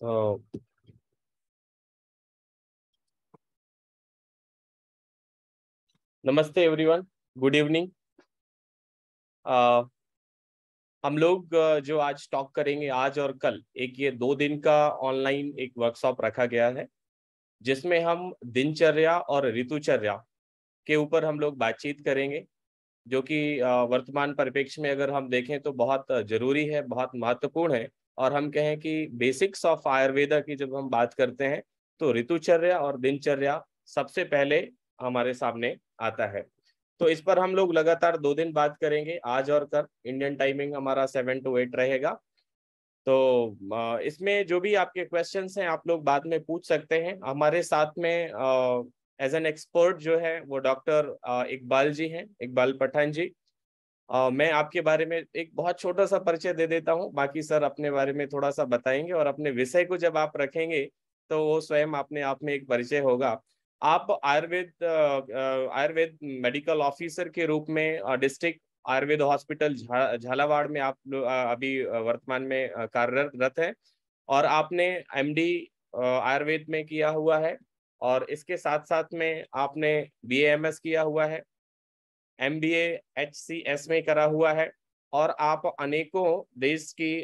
So, नमस्ते everyone good evening हम लोग जो आज टॉक करेंगे आज और कल एक ये दो दिन का ऑनलाइन एक वर्कशॉप रखा गया है जिसमें हम दिनचर्या और ऋतुचर्या के ऊपर हम लोग बातचीत करेंगे जो कि वर्तमान परिप्रेक्ष्य में अगर हम देखें तो बहुत ज़रूरी है बहुत महत्वपूर्ण है और हम कहें कि बेसिक्स ऑफ़ आयुर्वेदा की जब हम बात करते हैं तो ऋतुचर्या और दिनचर्या सबसे पहले हमारे सामने आता है। तो इस पर हम लोग लगातार दो दिन बात करेंगे। आज और कल इंडियन टाइमिंग हमारा सेवन टू एट रहेगा। तो इसमें जो भी आपके क्वेश्चंस हैं, आप लोग बाद में पूछ सकते हैं। हमारे साथ में एज एन एक्सपर्ट जो है, वो डॉक्टर इकबाल जी हैं, इकबाल पठान जी। Uh, मैं आपके बारे में एक बहुत छोटा सा परिचय दे देता हूँ। बाकी सर अपने बारे में थोड़ा सा बताएँगे और अपने विषय को जब आप रखेंगे तो वो स्वयं अपने आप में एक परिचय होगा। आप आयुर्वेद आयुर्वेद मेडिकल ऑफिसर के रूप में डिस्ट्रिक्ट आयुर्वेद हॉस्पिटल झालावाड़ में आप अभी वर्तमान में कार्यरत है और आपने एमडी आयुर्वेद में किया हुआ है और इसके साथ साथ में आपने बी किया हुआ है। एम बी एच में करा हुआ है और आप अनेकों देश की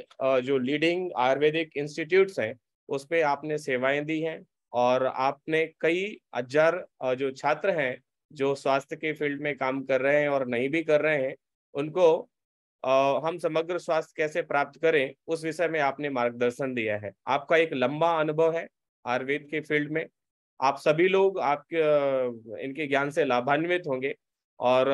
जो लीडिंग आयुर्वेदिक इंस्टीट्यूट्स हैं, उस पर आपने सेवाएँ दी हैं और आपने कई हज़ार जो छात्र हैं, जो स्वास्थ्य के फ़ील्ड में काम कर रहे हैं और नहीं भी कर रहे हैं, उनको हम समग्र स्वास्थ्य कैसे प्राप्त करें, उस विषय में आपने मार्गदर्शन दिया है। आपका एक लंबा अनुभव है आयुर्वेद के फ़ील्ड में। आप सभी लोग आपके इनके ज्ञान से लाभान्वित होंगे। और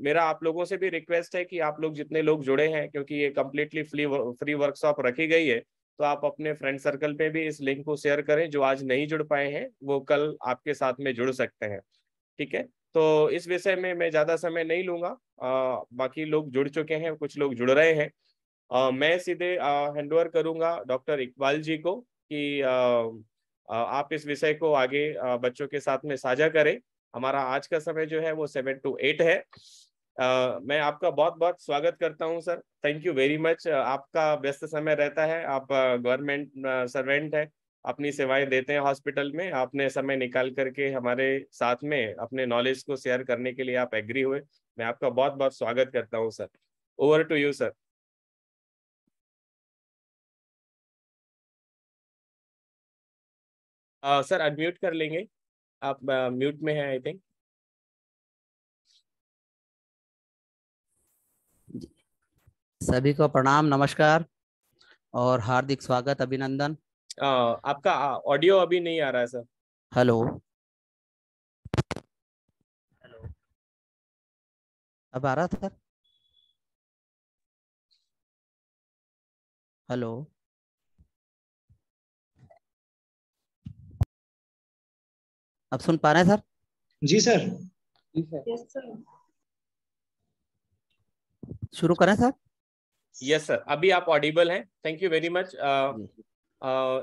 मेरा आप लोगों से भी रिक्वेस्ट है कि आप लोग जितने लोग जुड़े हैं क्योंकि ये कम्प्लीटली फ्री फ्री वर्कशॉप रखी गई है तो आप अपने फ्रेंड सर्कल पे भी इस लिंक को शेयर करें जो आज नहीं जुड़ पाए हैं वो कल आपके साथ में जुड़ सकते हैं ठीक है? तो इस विषय में मैं ज़्यादा समय नहीं लूँगा बाकी लोग जुड़ चुके हैं कुछ लोग जुड़ रहे हैं आ, मैं सीधे हैंड ओवर करूँगा डॉक्टर इकबाल जी को कि आ, आ, आप इस विषय को आगे आ, बच्चों के साथ में साझा करें हमारा आज का समय जो है वो सेवन टू एट है। uh, मैं आपका बहुत बहुत स्वागत करता हूँ sir. Thank you very much आपका व्यस्त समय रहता है। आप गवर्नमेंट सर्वेंट है। अपनी सेवाएँ देते हैं हॉस्पिटल में। आपने समय निकाल करके हमारे साथ में अपने नॉलेज को शेयर करने के लिए आप एग्री हुए। मैं आपका बहुत बहुत स्वागत करता हूँ sir. Over to you sir sir unmute कर लेंगे। आप म्यूट में हैं आई थिंक सभी को प्रणाम नमस्कार और हार्दिक स्वागत अभिनंदन। आपका ऑडियो अभी नहीं आ रहा है सर हेलो। हेलो। अब आ रहा था? हेलो। अब सुन पा रहे हैं सर? जी सर। शुरू करें सर? यस सर अभी आप ऑडिबल हैं? Thank you very much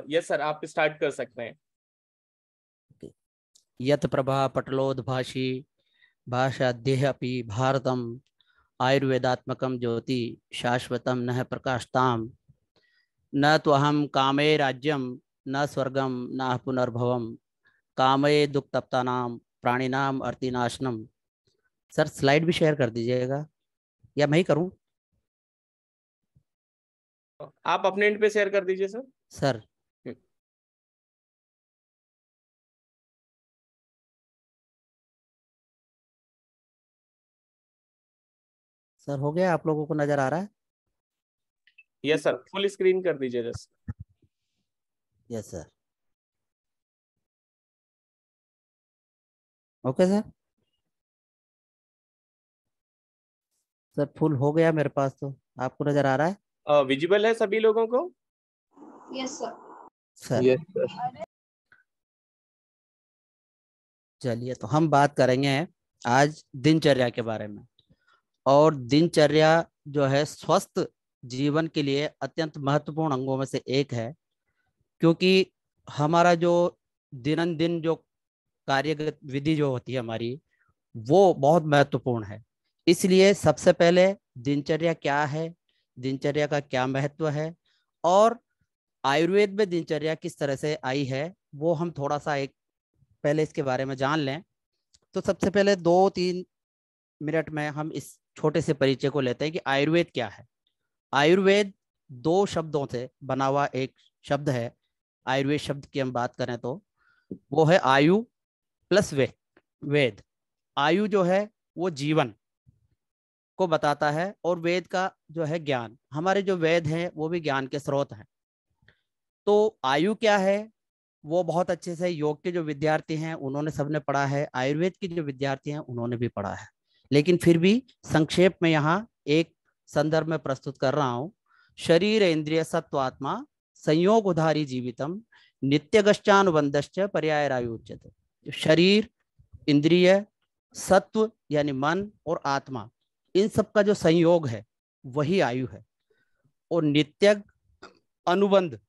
yes sir आप स्टार्ट कर सकते हैं. यत प्रभा पटलोद्भाषी भाषाद्य अपि भारतम आयुर्वेदात्मकम ज्योति शाश्वतम न प्रकाशताम न तो अहम कामे राज्यम न स्वर्गम न पुनर्भवम। कामये दुख तप्ता नाम प्राणी नाम अर्तिनाशनम सर स्लाइड भी शेयर कर दीजिएगा या मैं ही करूँ? आप अपने एंड पे शेयर कर दीजिए सर। सर सर हो गया? आप लोगों को नज़र आ रहा है? यस सर फुल स्क्रीन कर दीजिए just yes sir okay sir sir full हो गया मेरे पास तो। आपको नज़र आ रहा है? विजिबल है सभी लोगों को? Yes sir sir. Yes sir चलिए तो हम बात करेंगे आज दिनचर्या के बारे में। और दिनचर्या जो है स्वस्थ जीवन के लिए अत्यंत महत्वपूर्ण अंगों में से एक है क्योंकि हमारा जो दिन दिन जो कार्य विधि जो होती है हमारी, वो बहुत महत्वपूर्ण है। इसलिए सबसे पहले दिनचर्या क्या है, दिनचर्या का क्या महत्व है, और आयुर्वेद में दिनचर्या किस तरह से आई है, वो हम थोड़ा सा एक पहले इसके बारे में जान लें। तो सबसे पहले दो तीन मिनट में हम इस छोटे से परिचय को लेते हैं कि आयुर्वेद क्या है। आयुर्वेद दो शब्दों से बना हुआ एक शब्द है, आयुर्वेद शब्द की हम बात करें तो वो है आयु प्लस वेद वेद। आयु जो है, वो जीवन को बताता है और वेद का जो है ज्ञान। हमारे जो वेद हैं, वो भी ज्ञान के स्रोत हैं। तो आयु क्या है? वो बहुत अच्छे से योग के जो विद्यार्थी हैं, उन्होंने सबने पढ़ा है। आयुर्वेद के जो विद्यार्थी हैं, उन्होंने भी पढ़ा है। लेकिन फिर भी संक्षेप में यहाँ एक संदर्भ में प्रस्तुत कर रहा हूँ। शरीर इंद्रिय सत्वात्मा, संयोग उधारी जीवितम, नित्य गश्चानुबंधश्च पर्याय रायु उच्चते शरीर, इंद्रिय, सत्व, यानी मन और आत्मा, इन सब का जो संयोग है, वही आयु है। और नित्य अनुबंध,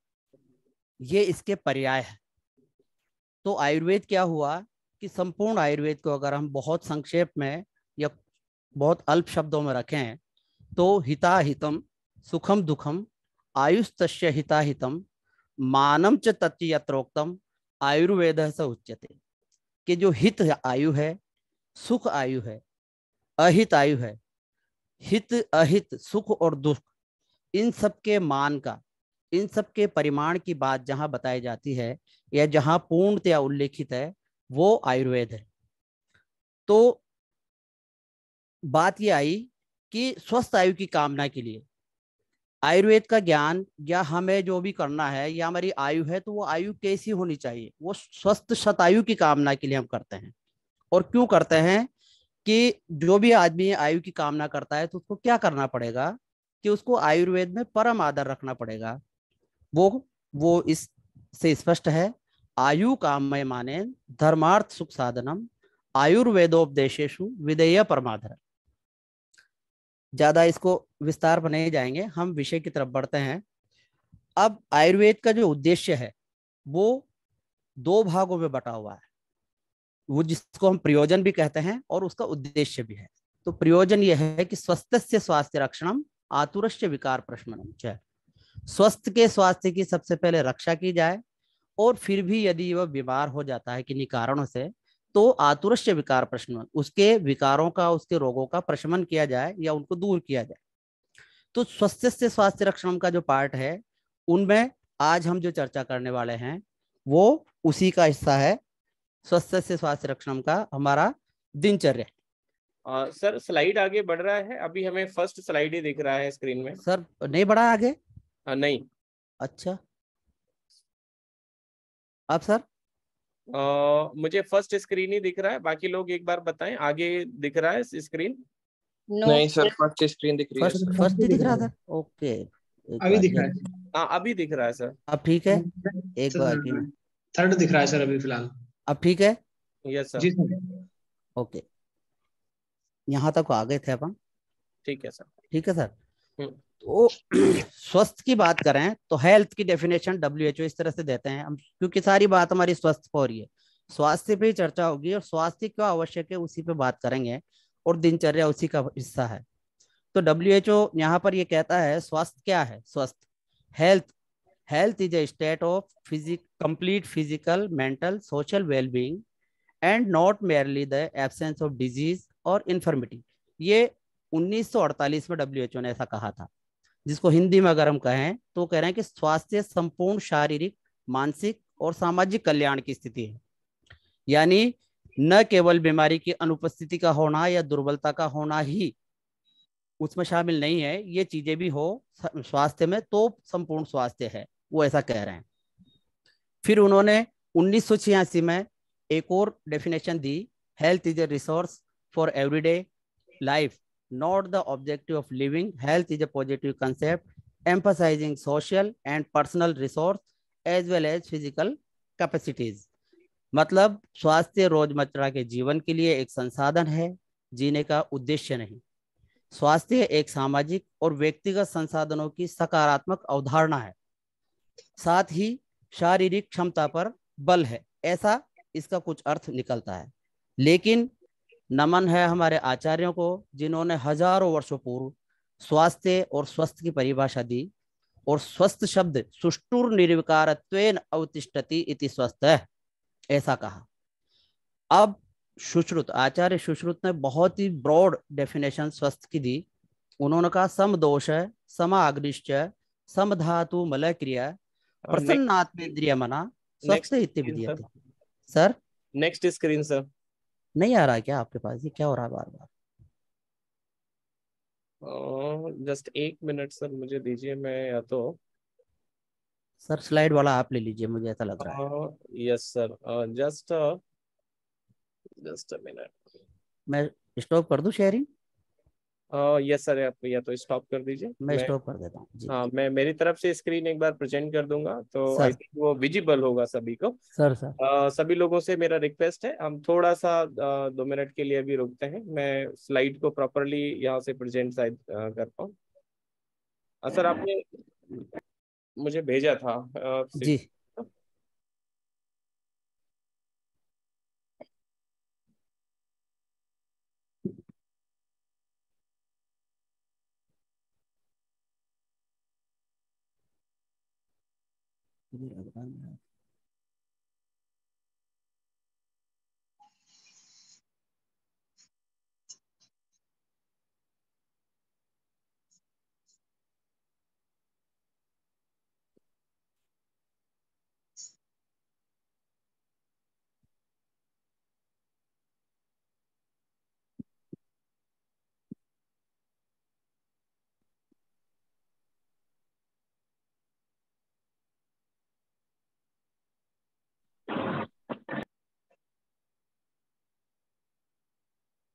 ये इसके पर्याय है। तो आयुर्वेद क्या हुआ कि संपूर्ण आयुर्वेद को अगर हम बहुत संक्षेप में या बहुत अल्प शब्दों में रखें तो हिता हितम सुखम दुखम आयुस्तस्य हिताहितम, मानम च तत्व यत्रोक्तम, आयुर्वेद से उच्यते। कि जो हित आयु है, सुख आयु है, अहित आयु है, हित, अहित, सुख और दुख, इन सब के मान का, इन सब के परिमाण की बात जहाँ बताई जाती है, या जहाँ पूर्णतया उल्लेखित है, वो आयुर्वेद है। तो बात ये आई कि स्वस्थ आयु की कामना के लिए आयुर्वेद का ज्ञान या हमें जो भी करना है, या हमारी आयु है तो वो आयु कैसी होनी चाहिए? वो स्वस्थ शतायु की कामना के लिए हम करते हैं। और क्यों करते हैं? कि जो भी आदमी आयु की कामना करता है तो उसको क्या करना पड़ेगा? कि उसको आयुर्वेद में परम आदर रखना पड़ेगा। वो वो इस से स्पष्ट है। आयु काममय माने धर्मार्थ सुख साधनम आयुर्वेदोपदेशेशु विधेय परमाधर। ज़्यादा इसको विस्तार पर नहीं जाएँगे। हम विषय की तरफ़ बढ़ते हैं। अब आयुर्वेद का जो उद्देश्य है, वो दो भागों में बटा हुआ है। वो जिसको हम प्रयोजन भी कहते हैं और उसका उद्देश्य भी है। तो प्रयोजन यह है कि स्वस्थ से स्वास्थ्य रक्षणम, आतुरस्य विकार प्रश्नम स्वस्थ के स्वास्थ्य की सबसे पहले रक्षा की जाए और फिर भी यदि वह बीमार हो जाता है किन्हीं कारणों से तो आतुरस्य विकार प्रश्न उसके विकारों का उसके रोगों का प्रशमन किया जाए या उनको दूर किया जाए। तो स्वस्थ से स्वास्थ्य रक्षण का जो पार्ट है उनमें आज हम जो चर्चा करने वाले हैं वो उसी का हिस्सा है स्वस्थ से स्वास्थ्य रक्षण का हमारा दिनचर्या। सर स्लाइड आगे बढ़ रहा है? अभी हमें फ़र्स्ट स्लाइड ही दिख रहा है स्क्रीन में। सर नहीं बढ़ा आगे? आ, नहीं। अच्छा। अब सर? मुझे फ़र्स्ट स्क्रीन ही दिख रहा है बाकी लोग एक बार बताएँ आगे दिख रहा है स्क्रीन no, नहीं सर फ़र्स्ट स्क्रीन दिख रही है फ़र्स्ट दिख रहा था? ओके अभी दिख रहा है हाँ अभी दिख रहा है सर अब ठीक है? एक बार थर्ड दिख रहा है सर अभी फ़िलहाल। अब ठीक है? यस सर जी सर ओके यहाँ तक आ गए थे अपन ठीक है सर ठीक है सर हम्म। तो स्वस्थ की बात करें तो हेल्थ की डेफिनेशन डब्ल्यू इस तरह से देते हैं। हम, क्योंकि सारी बात हमारी स्वस्थ पर हो रही है। स्वास्थ्य पे ही चर्चा होगी और स्वास्थ्य क्यों आवश्यक है उसी पे बात करेंगे और दिनचर्या उसी का हिस्सा है। तो डब्ल्यू एच ओ यहाँ पर ये कहता है स्वास्थ्य क्या है? स्वस्थ। Health health is a state of physique complete physical mental social wellbeing and not merely the absence of disease और इन्फर्मिटी ये 1948 में डब्ल्यू एच ओ ने ऐसा कहा था। जिसको हिंदी में अगर हम कहें तो कह रहे हैं कि स्वास्थ्य संपूर्ण शारीरिक, मानसिक और सामाजिक कल्याण की स्थिति है। यानी न केवल बीमारी की अनुपस्थिति का होना या दुर्बलता का होना ही उसमें शामिल नहीं है, ये चीज़ें भी हो स्वास्थ्य में तो संपूर्ण स्वास्थ्य है, वो ऐसा कह रहे हैं। फिर उन्होंने उन्नीस सौ छियासी में एक और definition the health is a resource for everyday life not the objective of living. Health is a positive concept, emphasizing social and personal resource as well as physical capacities. मतलब स्वास्थ्य रोज़मर्रा के जीवन के लिए एक संसाधन है जीने का उद्देश्य नहीं स्वास्थ्य एक सामाजिक और व्यक्तिगत संसाधनों की सकारात्मक अवधारणा है साथ ही शारीरिक क्षमता पर बल है ऐसा इसका कुछ अर्थ निकलता है लेकिन नमन है हमारे आचार्यों को जिन्होंने हज़ारों वर्षों पूर्व स्वास्थ्य और स्वस्थ की परिभाषा दी और स्वस्थ शब्द सुष्टुर निर्विकार अवतिष्ठति इति स्वस्थ है ऐसा कहा। अब सुश्रुत आचार्य सुश्रुत ने बहुत ही ब्रॉड डेफिनेशन स्वस्थ की दी। उन्होंने कहा सम दोष है समाग्निश्च सम धातु मलय क्रिया प्रसन्नात्मेन्द्रिय मना स्वस्थ इत्य सर नेक्स्ट स्क्रीन सर नहीं आ रहा क्या आपके पास? ये क्या हो रहा है बार बार जस्ट एक मिनट सर मुझे दीजिए मैं या तो सर स्लाइड वाला आप ले लीजिए मुझे ऐसा लग रहा है। Yes sir just just a minute. मैं स्टॉप कर दूँ शेयरिंग? यस सर आप या तो स्टॉप कर दीजिए। मैं स्टॉप कर देता हूँ। हाँ मैं मेरी तरफ़ से स्क्रीन एक बार प्रेजेंट कर दूँगा तो आई थिंक वो विजिबल होगा सभी को। सर सर uh, सभी लोगों से मेरा रिक्वेस्ट है हम थोड़ा सा uh, दो मिनट के लिए अभी रुकते हैं। मैं स्लाइड को प्रॉपरली यहाँ से प्रेजेंट शायद कर पाऊँ? सर आपने मुझे भेजा था आ, जी। bener apa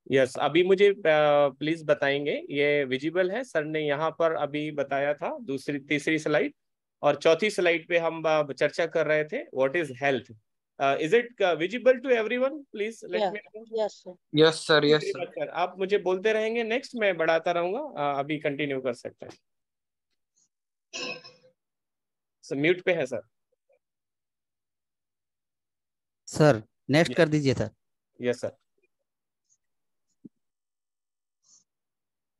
यस yes, अभी मुझे प्लीज़ बताएँगे। ये विजिबल है। सर ने यहाँ पर अभी बताया था दूसरी तीसरी स्लाइड और चौथी स्लाइड पे हम चर्चा कर रहे थे what is health is it visible to everyone please let me yes sir yes sir yes sir आप मुझे बोलते रहेंगे। नेक्स्ट मैं बढ़ाता रहूँगा। uh, अभी कंटिन्यू कर सकते हैं। सर म्यूट पे है सर सर नेक्स्ट कर दीजिए सर यस सर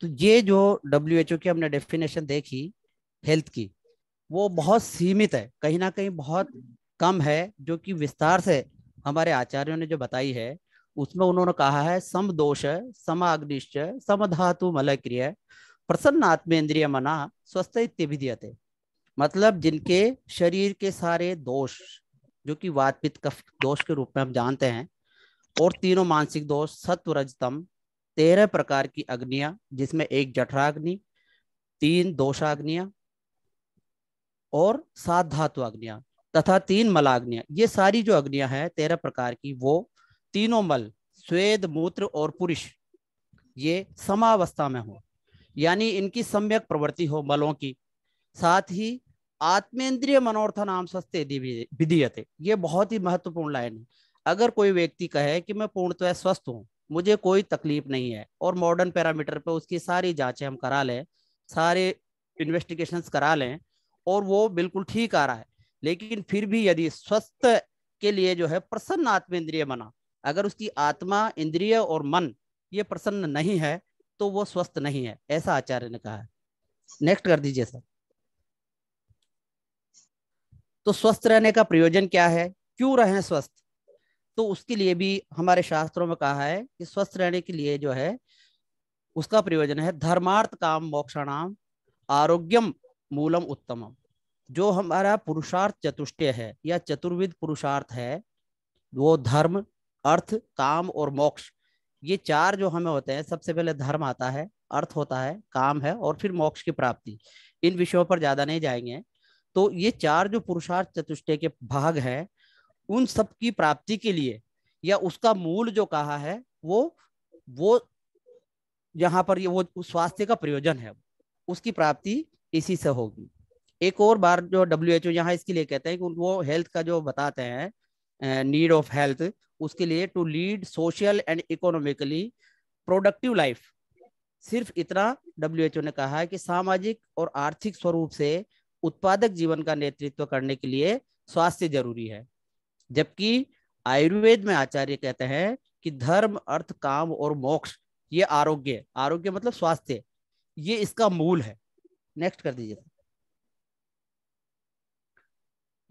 तो ये जो डब्ल्यू की हमने डेफिनेशन देखी हेल्थ की, वो बहुत सीमित है। कहीं ना कहीं बहुत कम है, जो कि विस्तार से हमारे आचार्यों ने जो बताई है, उसमें उन्होंने कहा है, सम दोष समाग्निश्च समधातु मल क्रिय प्रसन्न आत्मेन्द्रिय मना, स्वस्थ इत्यभिधीयते। मतलब जिनके शरीर के सारे दोष, जो कि वातपित कफ, दोष के रूप में हम जानते हैं, और तीनों मानसिक दोष सत्व रजतम तेरह प्रकार की अग्नियाँ, जिसमें एक जठराग्नि, तीन दोषाग्नियाँ और सात धातु अग्नियाँ तथा तीन मलाग्नियाँ। ये सारी जो अग्नियाँ हैं, तेरह प्रकार की, वो तीनों मल, स्वेद, मूत्र और पुरुष, ये समावस्था में हो। यानी इनकी सम्यक प्रवृत्ति हो मलों की। साथ ही आत्मेंद्रिय मनोर्थ नाम सस्ते विधीयते। ये बहुत ही महत्वपूर्ण लाइन है। अगर कोई व्यक्ति कहे कि मैं पूर्णतः स्वस्थ हूँ मुझे कोई तकलीफ़ नहीं है और मॉडर्न पैरामीटर पे उसकी सारी जांचें हम करा लें, सारे इन्वेस्टिगेशन करा लें और वो बिल्कुल ठीक आ रहा है। लेकिन फिर भी यदि स्वस्थ के लिए जो है प्रसन्न आत्म इंद्रिय मना, अगर उसकी आत्मा, इंद्रिय और मन ये प्रसन्न नहीं है तो वो स्वस्थ नहीं है, ऐसा आचार्य ने कहा है। नेक्स्ट कर दीजिए सर। तो स्वस्थ रहने का प्रयोजन क्या है? क्यों रहें स्वस्थ? तो उसके लिए भी हमारे शास्त्रों में कहा है कि स्वस्थ रहने के लिए जो है, उसका प्रयोजन है धर्मार्थ काम मोक्षणाम, आरोग्यम मूलम उत्तमम। जो हमारा पुरुषार्थ चतुष्टय है या चतुर्विध पुरुषार्थ है, वो धर्म, अर्थ, काम और मोक्ष, ये चार जो हमें होते हैं, सबसे पहले धर्म आता है, अर्थ होता है, काम है और फिर मोक्ष की प्राप्ति। इन विषयों पर ज़्यादा नहीं जाएँगे। तो ये चार जो पुरुषार्थ चतुष्टय के भाग हैं उन सब की प्राप्ति के लिए, या उसका मूल जो कहा है, वो वो यहाँ पर ये वो स्वास्थ्य का प्रयोजन है, उसकी प्राप्ति इसी से होगी। एक और बार जो डब्ल्यू एच ओ यहाँ इसके लिए कहते हैं कि वो हेल्थ का जो बताते हैं नीड ऑफ़ हेल्थ उसके लिए to lead social and economically productive life सिर्फ़ इतना डब्ल्यू एच ओ ने कहा है कि सामाजिक और आर्थिक स्वरूप से उत्पादक जीवन का नेतृत्व करने के लिए स्वास्थ्य ज़रूरी है। जबकि आयुर्वेद में आचार्य कहते हैं कि धर्म, अर्थ, काम और मोक्ष, ये आरोग्य आरोग्य मतलब स्वास्थ्य ये इसका मूल है। नेक्स्ट कर दीजिए।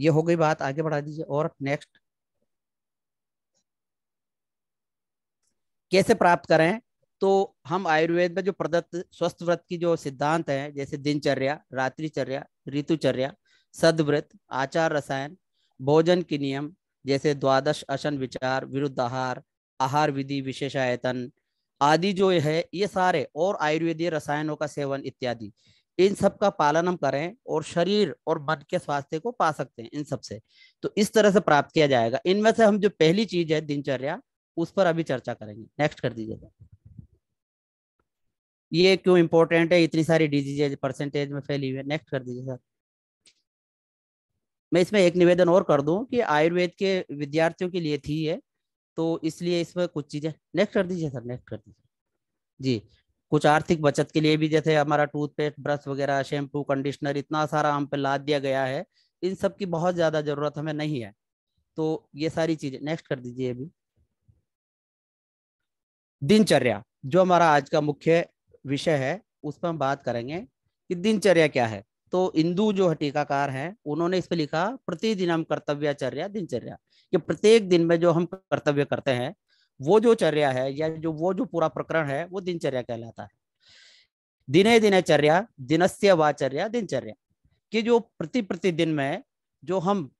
ये हो गई बात, आगे बढ़ा दीजिए। और नेक्स्ट कैसे प्राप्त करें? तो हम आयुर्वेद में जो प्रदत्त, स्वस्थ व्रत की जो सिद्धांत है, जैसे दिनचर्या, रात्रिचर्या, ऋतुचर्या, सदव्रत, आचार रसायन, भोजन के नियम जैसे द्वादश अशन विचार, विरुद्ध आहार आहार विधि विशेषायतन आदि जो है, ये सारे और आयुर्वेदीय रसायनों का सेवन इत्यादि, इन सब का पालन हम करें और शरीर और मन के स्वास्थ्य को पा सकते हैं, इन सबसे। तो इस तरह से प्राप्त किया जाएगा। इनमें से हम जो पहली चीज़ है, दिनचर्या, उस पर अभी चर्चा करेंगे। नेक्स्ट कर दीजिएगा। ये क्यों इंपॉर्टेंट है? इतनी सारी डिजीजेज परसेंटेज में फैली हुई है। नेक्स्ट कर दीजिए सर मैं इसमें एक निवेदन और कर दूँ कि आयुर्वेद के विद्यार्थियों के लिए थी है तो इसलिए इसमें कुछ चीज़ें नेक्स्ट कर दीजिए सर नेक्स्ट कर दीजिए। जी, कुछ आर्थिक बचत के लिए भी जैसे हमारा टूथपेस्ट ब्रश वगैरह शैम्पू कंडीशनर इतना सारा हम पे लाद दिया गया है, इन सब की बहुत ज़्यादा ज़रूरत हमें नहीं है। तो ये सारी चीज़ें नेक्स्ट कर दीजिए अभी। दिनचर्या, जो हमारा आज का मुख्य विषय है, उस पर हम बात करेंगे कि दिनचर्या क्या है। तो इंदु जो है, टीकाकार हैं, उन्होंने इस पर लिखा, प्रतिदिन हम कर्तव्यचर्या दिनचर्या। कि प्रत्येक दिन में जो हम कर्तव्य करते हैं, वो जो चर्या है, या जो, वो जो पूरा प्रकरण है, वो दिनचर्या कहलाता है। दिने दिनचर्या दिनस्य वाचर्या दिनचर्या। कि जो प्रति प्रतिदिन में जो हम,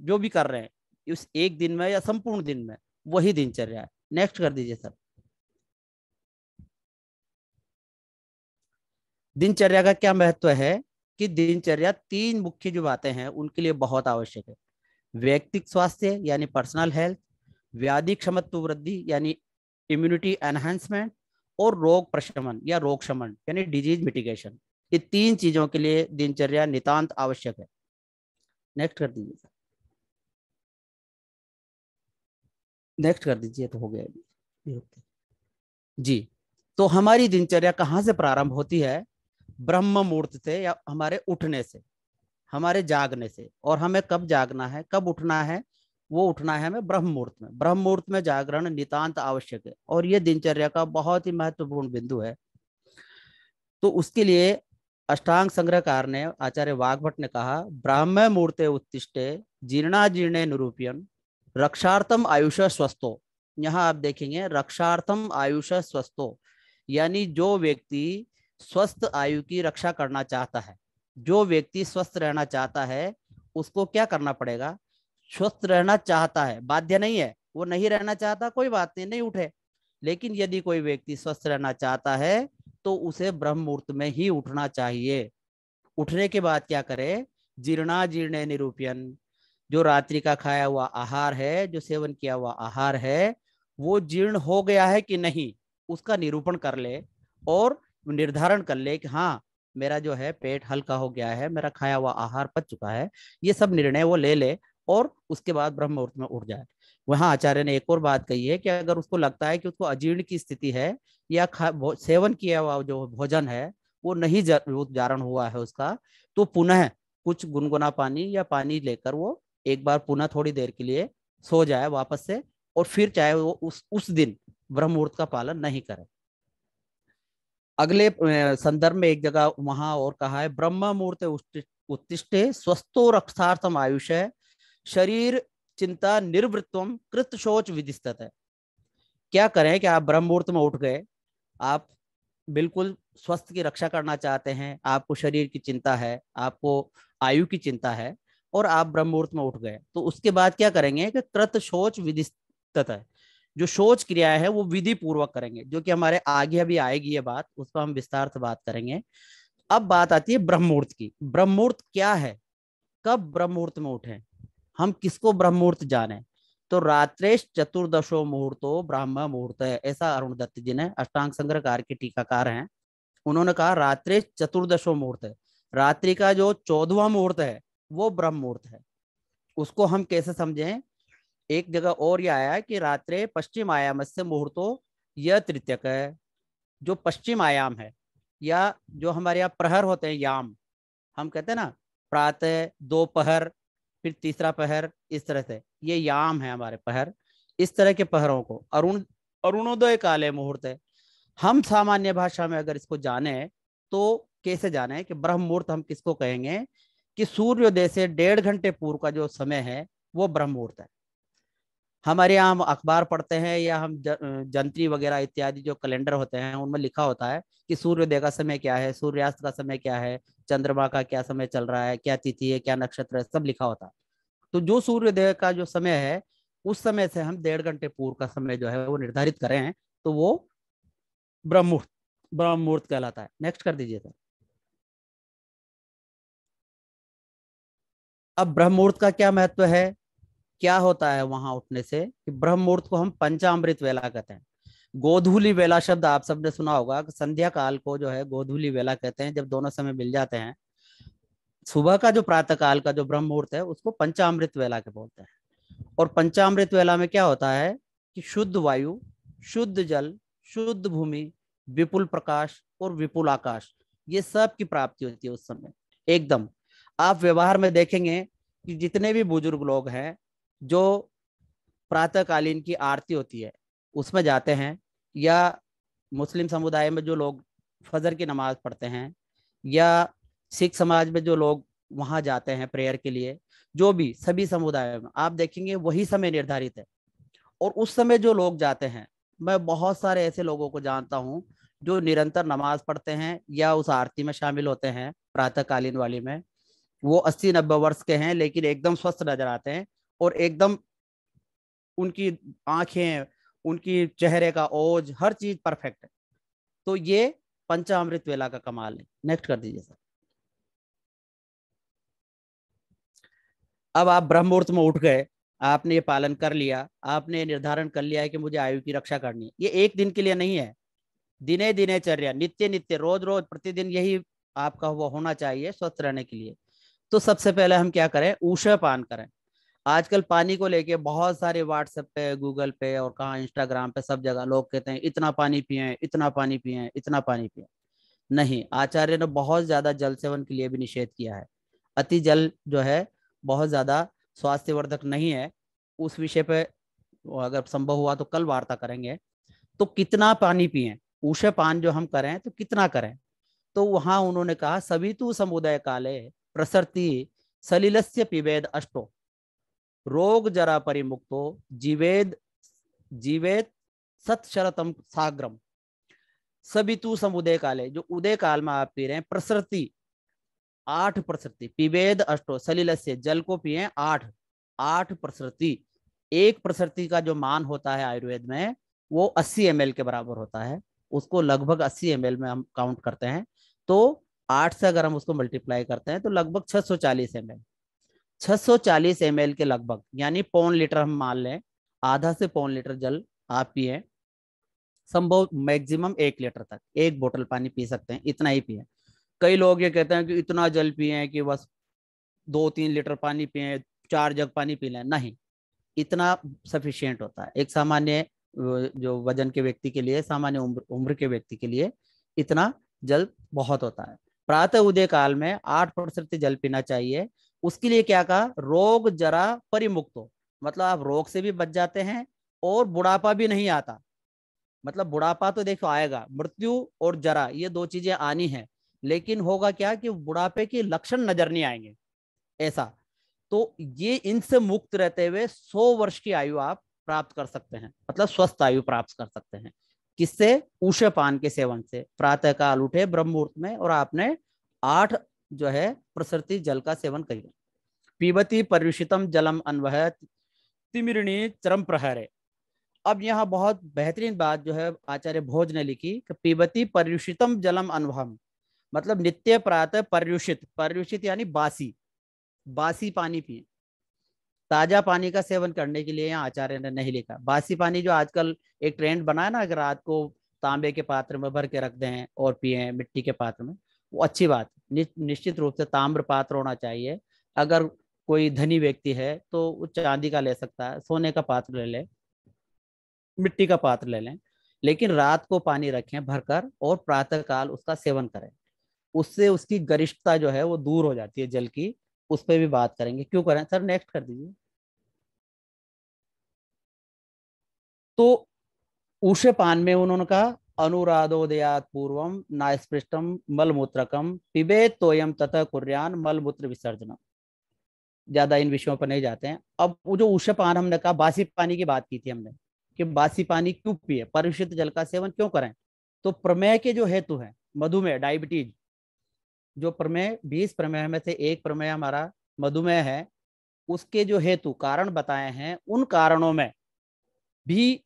जो भी कर रहे हैं उस एक दिन में या संपूर्ण दिन में, वही दिनचर्या नेक्स्ट कर दीजिए सर। दिनचर्या का क्या महत्व है? कि दिनचर्या तीन मुख्य जो बातें हैं, उनके लिए बहुत आवश्यक है। व्यक्तिक स्वास्थ्य, यानी पर्सनल हेल्थ व्याधि क्षमत्व वृद्धि, यानी इम्यूनिटी एनहेंसमेंट और रोग प्रशमन, या रोग शमन, यानी डिज़ीज़ मिटिगेशन ये तीन चीज़ों के लिए दिनचर्या नितांत आवश्यक है। नेक्स्ट कर दीजिए। नेक्स्ट कर दीजिए तो हो गया। जी। तो हमारी दिनचर्या कहाँ से प्रारंभ होती है? ब्रह्म मुहूर्त से या हमारे उठने से, हमारे जागने से। और हमें कब जागना है, कब उठना है, वो उठना है हमें ब्रह्म मुहूर्त में। ब्रह्म मुहूर्त में जागरण नितांत आवश्यक है। और ये दिनचर्या का बहुत ही महत्वपूर्ण बिंदु है। तो उसके लिए अष्टांग संग्रहकार ने, आचार्य वाघभट ने कहा ब्राह्म मूर्ते उत्तिष्टे जीर्णा जीर्णे निरूपियन, रक्षार्थम आयुष स्वस्थो। यहाँ आप देखेंगे, रक्षार्थम आयुष स्वस्थो। यानी जो व्यक्ति स्वस्थ आयु की रक्षा करना चाहता है। जो व्यक्ति स्वस्थ रहना चाहता है, उसको क्या करना पड़ेगा? स्वस्थ रहना चाहता है। बाध्य नहीं है। वो नहीं रहना चाहता, कोई बात नहीं नहीं उठे। लेकिन यदि कोई व्यक्ति स्वस्थ रहना चाहता है तो उसे ब्रह्म मुहूर्त में ही उठना चाहिए। उठने के बाद क्या करे? जीर्णा जीर्ण निरूपयन। जो रात्रि का खाया हुआ आहार है, जो सेवन किया हुआ आहार है, वो जीर्ण हो गया है कि नहीं, उसका निरूपण कर ले। और निर्धारण कर ले कि हाँ मेरा जो है पेट हल्का हो गया है, मेरा खाया हुआ आहार पच चुका है, ये सब निर्णय वो ले ले और उसके बाद ब्रह्म मुहूर्त में उठ जाए। वहाँ आचार्य ने एक और बात कही है कि अगर उसको लगता है कि उसको अजीर्ण की स्थिति है या सेवन किया हुआ जो भोजन है, वो नहीं जारण हुआ है उसका तो पुनः कुछ गुनगुना पानी या पानी लेकर वो एक बार पुनः थोड़ी देर के लिए सो जाए वापस से और फिर चाहे वो उस उस दिन ब्रह्म मुहूर्त का पालन नहीं करे। अगले संदर्भ में एक जगह वहाँ और कहा है ब्रह्म मुहूर्त उत्तिष्ठे, स्वस्थो रक्षार्थम आयुष है शरीर चिंता निर्वृत्व, कृत शोच विधिस्तत है। क्या करें कि आप ब्रह्म मुहूर्त में उठ गए, आप बिल्कुल स्वस्थ की रक्षा करना चाहते हैं, आपको शरीर की चिंता है, आपको आयु की चिंता है, और आप ब्रह्म मुहूर्त में उठ गए तो उसके बाद क्या करेंगे कि कृत शोच विधिस्तत है। जो शोच क्रिया है, वो विधि पूर्वक करेंगे। जो कि हमारे आगे अभी आएगी ये बात, उस पर हम विस्तार से बात करेंगे। अब बात आती है ब्रह्म मुहूर्त की। ब्रह्म मुहूर्त क्या है? कब ब्रह्म मुहूर्त में उठे? हम किसको ब्रह्म मुहूर्त जाने? तो रात्रेश चतुर्दशो मुहूर्तो ब्राह्म मुहूर्त है, ऐसा अरुण दत्त जी ने, अष्टांग संग्रहकार के टीकाकार हैं। उन्होंने कहा, रात्रेश चतुर्दशो मुहूर्त है। रात्रि का जो चौदवा मुहूर्त है, वो ब्रह्म मुहूर्त है। उसको हम कैसे समझें? एक जगह और यह आया कि रात्रे पश्चिम आयाम से मुहूर्तो यह तृतीयक है, जो पश्चिम आयाम है, या जो हमारे यहाँ प्रहर होते हैं, याम। हम कहते हैं ना, प्रातः, दोपहर, फिर तीसरा पहर, इस तरह से। ये याम है हमारे पहर इस तरह के पहरों को। अरुण, अरुणोदय काले मुहूर्त है। हम सामान्य भाषा में अगर इसको जाने तो कैसे जाने कि ब्रह्म मुहूर्त हम किसको कहेंगे कि सूर्योदय से डेढ़ घंटे पूर्व का जो समय है, वो ब्रह्म मुहूर्त है। हमारे यहाँ हम अखबार पढ़ते हैं या हम जंत्री वगैरह इत्यादि जो कैलेंडर होते हैं, उनमें लिखा होता है कि सूर्योदय का समय क्या है, सूर्यास्त का समय क्या है, चंद्रमा का क्या समय चल रहा है, क्या तिथि है, क्या नक्षत्र है, सब लिखा होता है। तो जो सूर्योदय का जो समय है, उस समय से हम डेढ़ घंटे पूर्व का समय जो है, वो निर्धारित करें तो वो ब्रह्म मुहूर्त ब्रह्म मुहूर्त कहलाता है। नेक्स्ट कर दीजिए सर। अब ब्रह्म मुहूर्त का क्या महत्व है? क्या होता है वहाँ उठने से कि ब्रह्म मुहूर्त को हम पंचामृत वेला कहते हैं। गोधूली वेला शब्द आप सबने सुना होगा कि संध्या काल को जो है गोधूली वेला कहते हैं, जब दोनों समय मिल जाते हैं। सुबह का जो प्रातः काल का जो ब्रह्म मुहूर्त है, उसको पंचामृत वेला के बोलते हैं। और पंचामृत वेला में क्या होता है कि शुद्ध वायु, शुद्ध जल, शुद्ध भूमि, विपुल प्रकाश और विपुल आकाश, ये सब की प्राप्ति होती है उस समय। एकदम। आप व्यवहार में देखेंगे कि जितने भी बुज़ुर्ग लोग हैं जो प्रातःकालीन की आरती होती है, उसमें जाते हैं या मुस्लिम समुदाय में जो लोग फजर की नमाज़ पढ़ते हैं या सिख समाज में जो लोग वहाँ जाते हैं प्रेयर के लिए, जो भी सभी समुदायों में, आप देखेंगे वही समय निर्धारित है। और उस समय जो लोग जाते हैं, मैं बहुत सारे ऐसे लोगों को जानता हूँ जो निरंतर नमाज़ पढ़ते हैं या उस आरती में शामिल होते हैं प्रातःकालीन वाली में। वो अस्सी नब्बे वर्ष के हैं, लेकिन एकदम स्वस्थ नज़र आते हैं। और एकदम उनकी आँखें, उनकी चेहरे का ओज, हर चीज़ परफेक्ट है। तो ये पंचामृत वेला का कमाल है। नेक्स्ट कर दीजिए सर। अब आप ब्रह्म मुहूर्त में उठ गए, आपने ये पालन कर लिया, आपने निर्धारण कर लिया है कि मुझे आयु की रक्षा करनी है। ये एक दिन के लिए नहीं है। दिने दिने चर्या नित्य नित्य, रोज रोज, प्रतिदिन यही आपका वो होना चाहिए, स्वस्थ रहने के लिए। तो सबसे पहले हम क्या करें? ऊषा पान करें। आजकल पानी को लेके बहुत सारे व्हाट्सएप पे गूगल पे और कहा इंस्टाग्राम पे सब जगह लोग कहते हैं, इतना पानी पिए, इतना पानी पिए, इतना पानी पिए। नहीं, आचार्य ने बहुत ज़्यादा जल सेवन के लिए भी निषेध किया है। अति जल जो है, बहुत ज़्यादा स्वास्थ्यवर्धक नहीं है। उस विषय पे अगर संभव हुआ तो कल वार्ता करेंगे। तो कितना पानी पिए? ऊषे पान जो हम करें तो कितना करें? तो वहाँ उन्होंने कहा, सभी तू समुदाय काले, प्रसरती, सलिलस्य पिवेद अष्टो। रोग जरा परिमुक्तो, जीवेद जीवेद सतशरतम साग्रम। सभी तू समुदय काले, जो उदय काल में आप पी रहे हैं, प्रसृति, आठ प्रसृति। पिवेद अष्टो सलिल से जल को पिए आठ आठ प्रसृति। एक प्रसृति का जो मान होता है आयुर्वेद में, वो 80 एम के बराबर होता है। उसको लगभग 80 एम में हम काउंट करते हैं। तो आठ से अगर हम उसको मल्टीप्लाई करते हैं तो लगभग 640 एम एल। 640 एम के लगभग, यानी पौन लीटर हम मान लें, आधा से पौन लीटर जल आप पिए, संभव मैक्सिमम एक लीटर तक, एक बोतल पानी पी सकते हैं, इतना ही पिए। कई लोग ये कहते हैं कि इतना जल पिए कि बस दो तीन लीटर पानी पिए, चार जग पानी पी लें, नहीं, इतना सफिशियंट होता है। एक सामान्य जो वज़न के व्यक्ति के लिए, सामान्य उम्र उम्र के व्यक्ति के लिए इतना जल बहुत होता है। प्रातः उदय काल में आठ प्रतिशत जल पीना चाहिए उसके लिए क्या कहा? रोग जरा परिमुक्त हो। मतलब आप रोग से भी बच जाते हैं और बुढ़ापा भी नहीं आता। मतलब बुढ़ापा तो देखो आएगा, मृत्यु और जरा, ये दो चीज़ें आनी है। लेकिन होगा क्या कि बुढ़ापे के लक्षण नज़र नहीं आएँगे, ऐसा। तो ये इनसे मुक्त रहते हुए सौ वर्ष की आयु आप प्राप्त कर सकते हैं। मतलब स्वस्थ आयु प्राप्त कर सकते हैं। किससे? ऊषे पान के सेवन से। प्रातः काल उठे ब्रह्म मुहूर्त में और आपने आठ जो है प्रसृति जल का सेवन करिए। पीबती पर्युषितम जलम अनवह तिमिरणी चरम प्रहरे। अब यहाँ बहुत बेहतरीन बात जो है, आचार्य भोज ने लिखी कि पीबती पर्युषितम जलम अनुभव मतलब नित्य प्रातः पर्युषित पर्युषित यानी बासी बासी पानी पिए। ताज़ा पानी का सेवन करने के लिए यहाँ आचार्य ने नहीं लिखा। बासी पानी जो आजकल एक ट्रेंड बना है ना, अगर रात को तांबे के पात्र में भर के रख दें और पिए मिट्टी के पात्र में, वो अच्छी बात निश्चित रूप से ताम्र पात्र होना चाहिए। अगर कोई धनी व्यक्ति है तो वो चांदी का ले सकता है, सोने का पात्र ले ले, मिट्टी का पात्र ले लें। लेकिन रात को पानी रखें भरकर और प्रातः काल उसका सेवन करें। उससे उसकी गरिष्ठता जो है वो दूर हो जाती है जल की। उस पर भी बात करेंगे। क्यों करें? सर नेक्स्ट कर दीजिए। तो ऊषे पान में उन्होंने कहा अनुराधोदयात पूर्वम नास्पृष्टम मलमूत्रकम पिबे तोयम तथा कुर्यान मलमूत्र विसर्जन ज़्यादा इन विषयों पर नहीं जाते हैं। अब वो जो उषपान हमने कहा बासी पानी की बात की थी हमने, कि बासी पानी क्यों पिए? परिशुद्ध जल का सेवन क्यों करें? तो प्रमेय के जो हेतु है, मधुमेह, डायबिटीज़, जो प्रमेय, बीस प्रमेय में से एक प्रमेय हमारा मधुमेह है, उसके जो हेतु कारण बताए हैं, उन कारणों में भी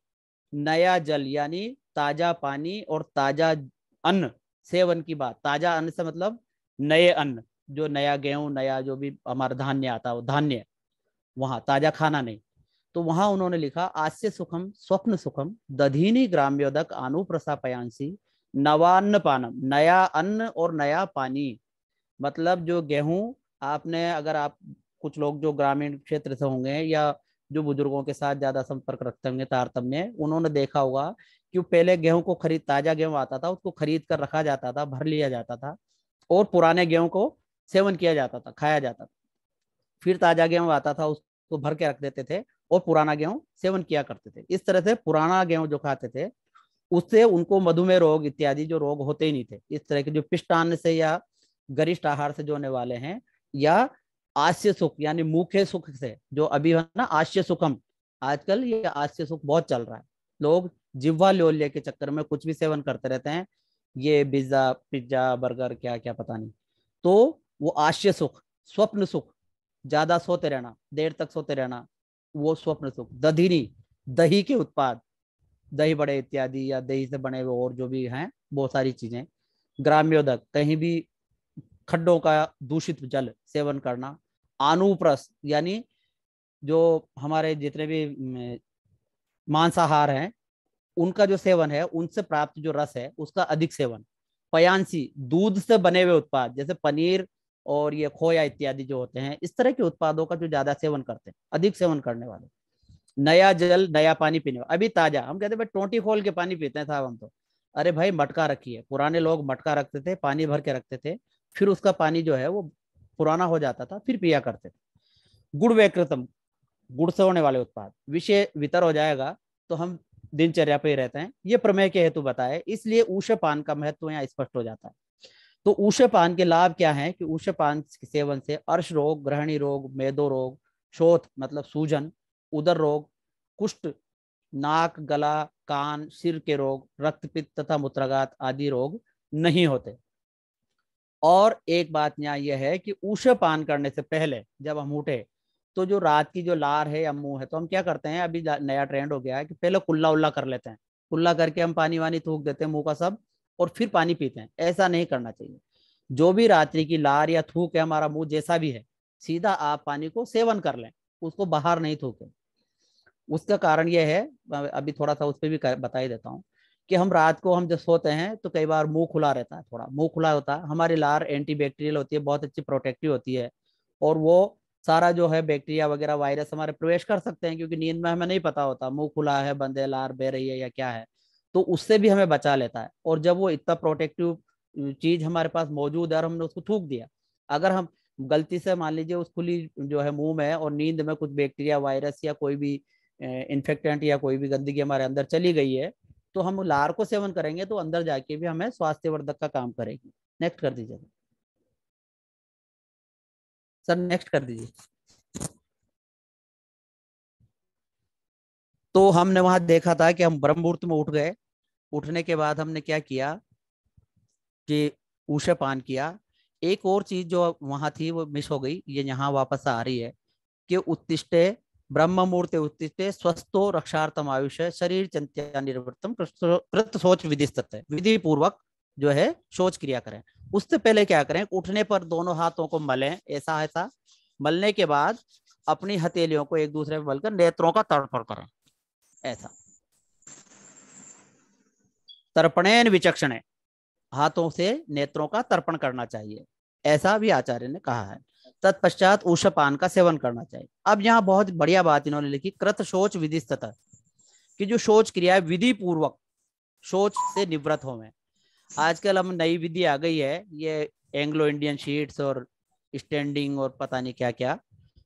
नया जल यानी ताज़ा पानी और ताज़ा अन्न सेवन की बात। ताज़ा अन्न से मतलब नए अन्न, जो नया गेहूँ, नया जो भी हमारा धान्य आता है धान्य वहाँ ताज़ा खाना नहीं। तो वहाँ उन्होंने लिखा आस्य सुखम, स्वप्न सुखम, दधीनी ग्राम्योदक अनुप्रसा पयांसी नवान्न पानम, नया अन्न और नया पानी। मतलब जो गेहूँ, आपने अगर आप कुछ लोग जो ग्रामीण क्षेत्र से होंगे या जो बुज़ुर्गों के साथ ज़्यादा संपर्क रखते होंगे तारतम्य, उन्होंने देखा होगा कि पहले गेहूँ को खरीद, ताज़ा गेहूँ आता था, उसको खरीद कर रखा जाता था, भर लिया जाता था और पुराने गेहूँ को सेवन किया जाता था, खाया जाता था। फिर ताज़ा गेहूँ आता था, उसको भर के रख देते थे और पुराना गेहूँ सेवन किया करते थे। इस तरह से पुराना गेहूँ जो खाते थे, उससे उनको मधुमेह रोग इत्यादि जो रोग होते ही नहीं थे। इस तरह के जो पिष्टान्न से या गरिष्ठ आहार से जो होने वाले हैं, या आस्य सुख, यानी मुख्य सुख से जो अभी है ना, आश्य सुखम, आजकल ये आस्य सुख बहुत चल रहा है। लोग जिह्वा लोल्य के चक्कर में कुछ भी सेवन करते रहते हैं, ये पिज्जा पिज्जा, बर्गर, क्या क्या, पता नहीं। तो वो आश्य सुख, स्वप्न सुख, ज़्यादा सोते रहना, देर तक सोते रहना, वो स्वप्न सुख। दधिनी दही के उत्पाद, दही बड़े इत्यादि या दही से बने हुए और जो भी हैं, बहुत सारी चीज़ें। ग्राम्योदक, कहीं भी खड्डों का दूषित जल सेवन करना आनुप्रस यानी जो हमारे जितने भी मांसाहार हैं उनका जो सेवन है, उनसे प्राप्त जो रस है, उसका अधिक सेवन। पयांसी, दूध से बने हुए उत्पाद, जैसे पनीर और ये खोया इत्यादि जो होते हैं, इस तरह के उत्पादों का जो ज़्यादा सेवन करते हैं, अधिक सेवन करने वाले। नया जल, नया पानी पीने अभी ताज़ा, हम कहते भाई, टोटी खोल के पानी पीते हैं, साहब हम तो। अरे भाई, मटका रखिए। पुराने लोग मटका रखते थे, पानी भर के रखते थे, फिर उसका पानी जो है, वो पुराना हो जाता था, फिर पिया करते थे। गुड़ वैकृतम, गुड़ से होने वाले उत्पाद। विषय, वितर हो जाएगा तो हम दिनचर्या पे रहते हैं। ये प्रमेय के हेतु बताए इसलिए ऊषे पान का महत्व यहाँ स्पष्ट हो जाता है। तो ऊषे पान के लाभ क्या है कि ऊषे पान के सेवन से अर्श रोग, ग्रहणी रोग, मेदो रोग, शोथ मतलब सूजन, उदर रोग, कुष्ठ, नाक, गला, कान, सिर के रोग रक्तपित तथा मूत्राघात आदि रोग नहीं होते। और एक बात यहाँ यह है कि ऊषे पान करने से पहले जब हम उठे तो जो रात की जो लार है या मुँह है तो हम क्या करते हैं, अभी नया ट्रेंड हो गया है कि पहले कुल्ला उल्ला कर लेते हैं। कुल्ला करके हम पानी वानी थूक देते हैं मुँह का सब और फिर पानी पीते हैं। ऐसा नहीं करना चाहिए। जो भी रात्रि की लार या थूक है हमारा मुँह जैसा भी है, सीधा आप पानी को सेवन कर लें, उसको बाहर नहीं थूकें। उसका कारण यह है अभी थोड़ा सा उस पर भी बता ही देता हूँ कि हम रात को हम जब सोते हैं तो कई बार मुँह खुला रहता है थोड़ा। मुँह खुला होता है, हमारी लार एंटी बैक्टीरियल होती है, बहुत अच्छी प्रोटेक्टिव होती है और वो सारा जो है बैक्टीरिया वगैरह, वायरस हमारे प्रवेश कर सकते हैं, क्योंकि नींद में हमें नहीं पता होता, मुँह खुला है, बंदे लार बह रही है या क्या है तो उससे भी हमें बचा लेता है। और जब वो इतना प्रोटेक्टिव चीज़ हमारे पास मौजूद है और हमने उसको थूक दिया, अगर हम गलती से मान लीजिए उस खुली जो है मुँह में और नींद में कुछ बैक्टीरिया, वायरस या कोई भी इन्फेक्टेंट या कोई भी गंदगी हमारे अंदर चली गई है तो हम लार को सेवन करेंगे तो अंदर जाके भी हमें स्वास्थ्यवर्धक का काम करेगी। नेक्स्ट कर दीजिए। सर नेक्स्ट कर दीजिए। तो हमने वहाँ देखा था कि हम ब्रह्म मुहूर्त में उठ गए। उठने के बाद हमने क्या किया कि ऊषा पान किया। एक और चीज़ जो वहाँ थी, वो मिस हो गई। ये यहाँ वापस आ रही है कि उत्तिष्टे ब्रह्म मुहूर्त उत्तिष्टे स्वस्थो रक्षार्थम आयुष्य, शरीर चंत्या निर्वृत्तम कृत सोच विधि विधि पूर्वक जो है, शोच क्रिया करें। उससे पहले क्या करें, उठने पर दोनों हाथों को मलें, ऐसा ऐसा मलने के बाद अपनी हथेलियों को एक दूसरे में मलकर नेत्रों का तर्पण करें। ऐसा। तर्पणेन विचक्षण। हाथों से नेत्रों का तर्पण करना चाहिए। ऐसा भी आचार्य ने कहा है। तत्पश्चात ऊषपान का सेवन करना चाहिए। अब यहाँ बहुत बढ़िया बात इन्होंने लिखी कृत शोच विधि कि जो शोच क्रिया है विधि पूर्वक शोच से निवृत्त हो आजकल हम नई विधि आ गई है, ये एंग्लो इंडियन शीट्स और स्टैंडिंग और पता नहीं क्या क्या।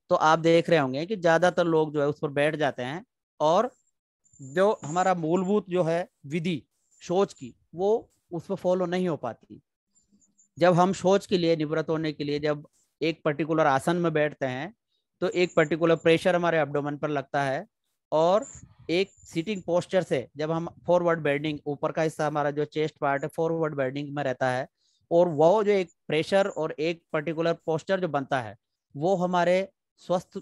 तो आप देख रहे होंगे कि ज़्यादातर लोग जो है उस पर बैठ जाते हैं और जो हमारा मूलभूत जो है विधि, सोच की, वो उस पर फॉलो नहीं हो पाती। जब हम सोच के लिए, निवृत्त होने के लिए जब एक पर्टिकुलर आसन में बैठते हैं तो एक पर्टिकुलर प्रेशर हमारे एब्डोमेन पर लगता है और एक सीटिंग पोस्चर से जब हम फॉरवर्ड बेंडिंग ऊपर का हिस्सा हमारा जो चेस्ट पार्ट है फॉरवर्ड बेंडिंग में रहता है, और वो जो एक प्रेशर और एक पर्टिकुलर पोस्चर जो बनता है, वो हमारे स्वस्थ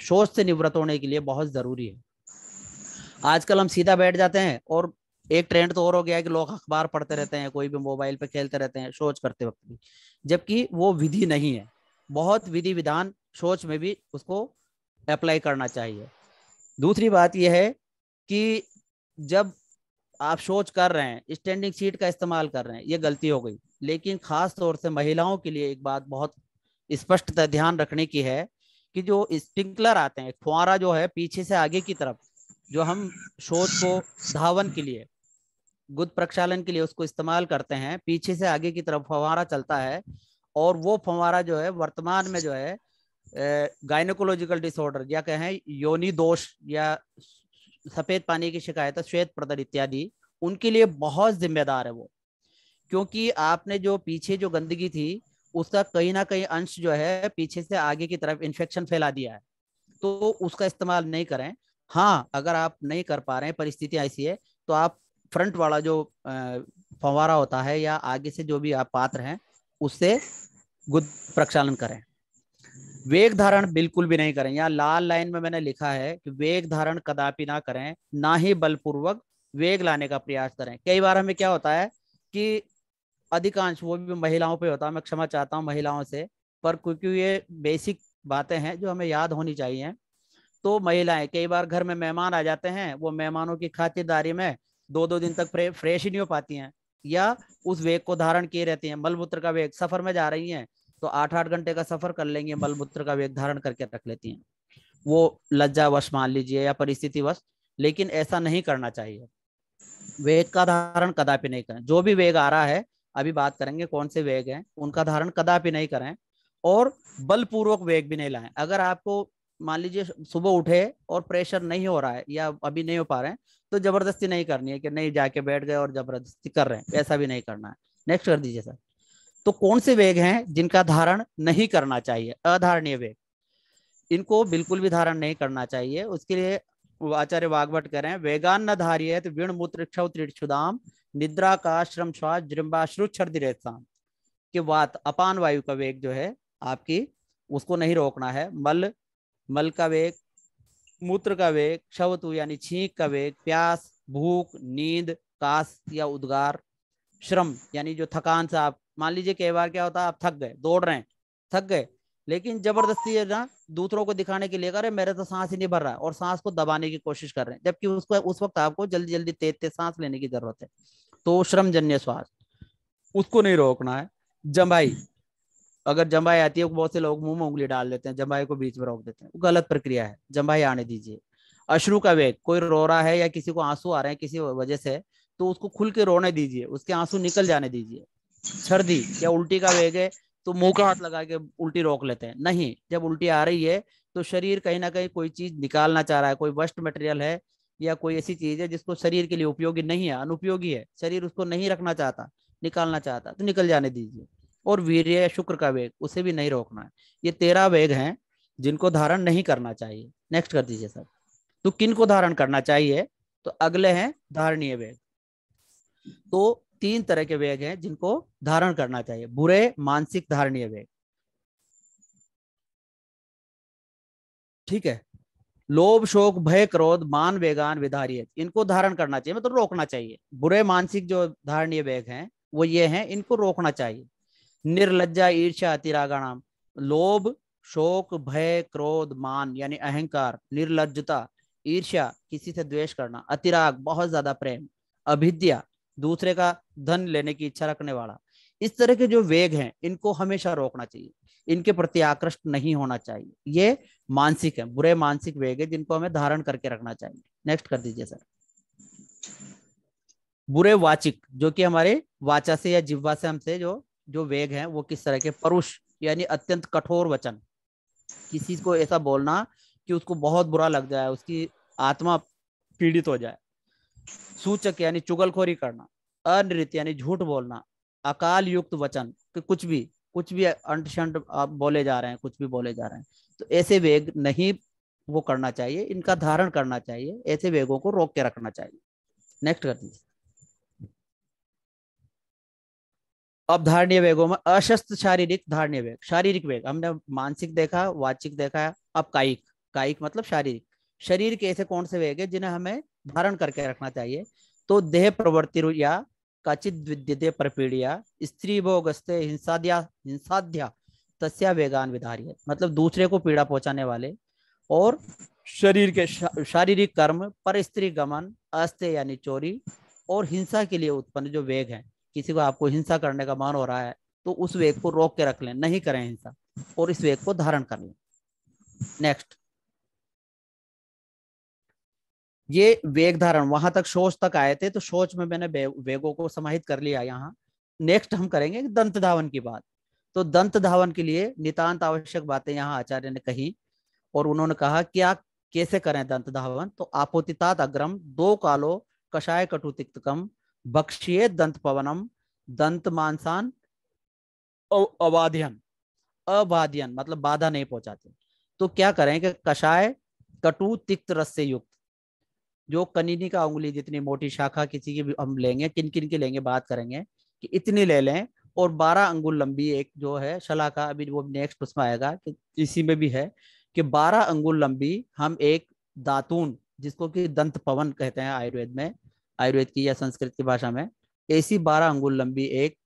शोच से निवृत्त होने के लिए बहुत ज़रूरी है। आजकल हम सीधा बैठ जाते हैं और एक ट्रेंड तो और हो गया है कि लोग अखबार पढ़ते रहते हैं, कोई भी मोबाइल पे खेलते रहते हैं सोच करते वक्त भी, जबकि वो विधि नहीं है। बहुत विधि विधान सोच में भी उसको अप्लाई करना चाहिए। दूसरी बात यह है कि जब आप सोच कर रहे हैं स्टैंडिंग सीट का इस्तेमाल कर रहे हैं, ये गलती हो गई। लेकिन खास तौर से महिलाओं के लिए एक बात बहुत स्पष्ट ध्यान रखने की है कि जो स्प्रिंकलर आते हैं फुआरा जो है पीछे से आगे की तरफ़, जो हम सोच को धावन के लिए, गुद प्रक्षालन के लिए उसको इस्तेमाल करते हैं, पीछे से आगे की तरफ़ फवारा चलता है और वो फवारा जो है वर्तमान में जो है गायनोकोलॉजिकल डिसऑर्डर या कहें, योनि दोष या सफ़ेद पानी की शिकायत, श्वेत प्रदर इत्यादि, उनके लिए बहुत जिम्मेदार है वो। क्योंकि आपने जो पीछे जो गंदगी थी, उसका कहीं ना कहीं अंश जो है, पीछे से आगे की तरफ़ इन्फेक्शन फैला दिया है। तो उसका इस्तेमाल नहीं करें। हाँ अगर आप नहीं कर पा रहे हैं, परिस्थिति ऐसी है तो आप फ्रंट वाला जो फवारा होता है या आगे से जो भी आप पात्र हैं, उससे गुद प्रक्षालन करें। वेग धारण बिल्कुल भी नहीं करें। यहाँ लाल लाइन में मैंने लिखा है कि वेग धारण कदापि ना करें, ना ही बलपूर्वक वेग लाने का प्रयास करें। कई बार हमें क्या होता है कि अधिकांश, वो भी महिलाओं पे होता है, मैं क्षमा चाहता हूँ महिलाओं से, पर क्योंकि ये बेसिक बातें हैं जो हमें याद होनी चाहिए तो महिलाएँ, कई बार घर में मेहमान आ जाते हैं, वो मेहमानों की खातिरदारी में दो दो दिन तक फ्रेश ही नहीं हो पाती हैं, या उस वेग को धारण किए रहती हैं, मलमूत्र का वेग, सफ़र में जा रही हैं तो आठ आठ घंटे का सफ़र कर लेंगे मलमूत्र का वेग धारण करके रख लेती हैं। वो लज्जावश मान लीजिए या परिस्थिति वश लेकिन ऐसा नहीं करना चाहिए। वेग का धारण कदापि नहीं करें। जो भी वेग आ रहा है अभी बात करेंगे कौन से वेग हैं उनका धारण कदापि नहीं करें और बलपूर्वक वेग भी नहीं लाएँ। अगर आपको मान लीजिए सुबह उठे और प्रेशर नहीं हो रहा है या अभी नहीं हो पा रहे हैं तो ज़बरदस्ती नहीं करनी है कि नहीं जाके बैठ गए और ज़बरदस्ती कर रहे हैं। ऐसा भी नहीं करना है। नेक्स्ट कर दीजिए सर। तो कौन से वेग हैं जिनका धारण नहीं करना चाहिए? अधारणीय वेग। इनको बिल्कुल भी धारण नहीं करना चाहिए। उसके लिए आचार्य वागवट कह रहे हैं वेगान न धारिय विण मूत्र क्षुदाम निद्रा का श्रम श्वास जृम्बाश्रुच्छर्दिरेत्साम के बात अपान वायु का वेग जो है आपकी, उसको नहीं रोकना है। मल मल का वेग, मूत्र का वेग, क्षवतु यानी छींक का वेग, प्यास, भूख, नींद, कास या उद्गार, श्रम यानी जो थकान से आप मान लीजिए कई बार क्या होता है, आप थक गए, दौड़ रहे हैं, थक गए, लेकिन ज़बरदस्ती है ना दूसरों को दिखाने के लिए करे मेरे तो सांस ही नहीं भर रहा है, और सांस को दबाने की कोशिश कर रहे हैं, जबकि उसको, उस वक्त आपको जल्दी जल्दी तेज तेज सांस लेने की ज़रूरत है। तो श्रमजन्य श्वास, उसको नहीं रोकना है। जमाई अगर जम्बाई आती है बहुत से लोग मुँह में उंगली डाल देते हैं जम्बाई को बीच में रोक देते हैं, वो गलत प्रक्रिया है जम्बाई आने दीजिए। अश्रु का वेग, कोई रो रहा है या किसी को आँसू आ रहे हैं किसी वजह से तो उसको खुल के रोने दीजिए, उसके आँसू निकल जाने दीजिए। सर्दी या उल्टी का वेग है तो मुँह का हाथ लगा के उल्टी रोक लेते हैं। नहीं, जब उल्टी आ रही है तो शरीर कहीं ना कहीं कोई चीज़ निकालना चाह रहा है, कोई वस्ट मटेरियल है या कोई ऐसी चीज़ है जिसको शरीर के लिए उपयोगी नहीं है, अनुपयोगी है। शरीर उसको नहीं रखना चाहता, निकालना चाहता तो निकल जाने दीजिए। और वीर या शुक्र का वेग, उसे भी नहीं रोकना है। ये तेरह वेग हैं जिनको धारण नहीं करना चाहिए। नेक्स्ट कर दीजिए सर तो किन को धारण करना चाहिए? तो अगले हैं धारणीय वेग। तो तीन तरह के वेग हैं जिनको धारण करना चाहिए, बुरे, मानसिक धारणीय वेग। ठीक है? लोभ, शोक, भय, क्रोध, मान, वेगान, विधारिय, इनको धारण करना चाहिए मतलब रोकना चाहिए। बुरे, मानसिक जो धारणीय वेग हैं, वो ये हैं, इनको रोकना चाहिए। निर्लज्जा, ईर्ष्या अतिरागाणाम लोभ, शोक, भय, क्रोध, मान, यानी अहंकार निर्लजता ईर्ष्या, किसी से द्वेष करना, अतिराग, बहुत ज़्यादा प्रेम, अभिद्या, दूसरे का धन लेने की इच्छा रखने वाला। इस तरह के जो वेग हैं, इनको हमेशा रोकना चाहिए। इनके प्रति आकृष्ट नहीं होना चाहिए। ये मानसिक है, बुरे मानसिक वेग है जिनको हमें धारण करके रखना चाहिए। नेक्स्ट कर दीजिए सर बुरे वाचिक, जो कि हमारे वाचा से या जिह्वा से हमसे जो जो वेग है, वो किस तरह के? परुष, यानी अत्यंत कठोर वचन। किसी को ऐसा बोलना कि उसको बहुत बुरा लग जाए, उसकी आत्मा पीड़ित हो जाए। सूचक, यानी चुगलखोरी करना। अनृत, यानी झूठ बोलना अकाल युक्त वचन, कि कुछ भी कुछ भी अंट शंट आप बोले जा रहे हैं, कुछ भी बोले जा रहे हैं तो ऐसे वेग नहीं वो करना चाहिए, इनका धारण करना चाहिए, ऐसे वेगों को रोक के रखना चाहिए। नेक्स्ट कर दीजिए। अब धारणीय वेगों में अशस्त्र शारीरिक, धारणीय वेग, शारीरिक वेग, हमने मानसिक देखा, वाचिक देखा, अब कायिक कायिक मतलब शारीरिक। शरीर के ऐसे कौन से वेग है जिन्हें हमें धारण करके रखना चाहिए? तो देह प्रवृत्ति या काचित विद्यते प्रपीड़िया स्त्री भोगस्ते हिंसाद्या हिंसाध्या तस्या वेगान विधार्य मतलब दूसरे को पीड़ा पहुँचाने वाले और शरीर के शारीरिक कर्म पर स्त्री गमन अस्ते यानी चोरी और हिंसा के लिए उत्पन्न जो वेग है, किसी को आपको हिंसा करने का मान हो रहा है तो उस वेग को रोक के रख लें, नहीं करें हिंसा और इस वेग को धारण कर लें। नेक्स्ट ये वेग धारण वहाँ तक सोच तक आए थे तो सोच में मैंने वेगों को समाहित कर लिया यहाँ। नेक्स्ट हम करेंगे दंत धावन की बात। तो दंत धावन के लिए नितांत आवश्यक बातें यहाँ आचार्य ने कही, और उन्होंने कहा, क्या, कैसे करें दंत धावन? तो आपोतितात अग्रम, दो कालो कषाय कटुतिक्तकम बक्षिए दंत पवनम, दंत मानसान अबाध्यन अबाध्यन मतलब बाधा नहीं पहुंचाते। तो क्या करें कि कषाय कटु तिक्त रस से युक्त। जो कनीनी का उंगली जितनी मोटी शाखा किसी की भी हम लेंगे किन किन की लेंगे, बात करेंगे कि इतनी ले लें और बारह अंगुल लंबी एक जो है शलाका अभी वो नेक्स्ट उसमें आएगा कि इसी में भी है कि बारह अंगुल लंबी हम एक दातून जिसको कि दंत पवन कहते हैं आयुर्वेद में, आयुर्वेद की या संस्कृत की भाषा में, ऐसी बारह अंगुल लंबी एक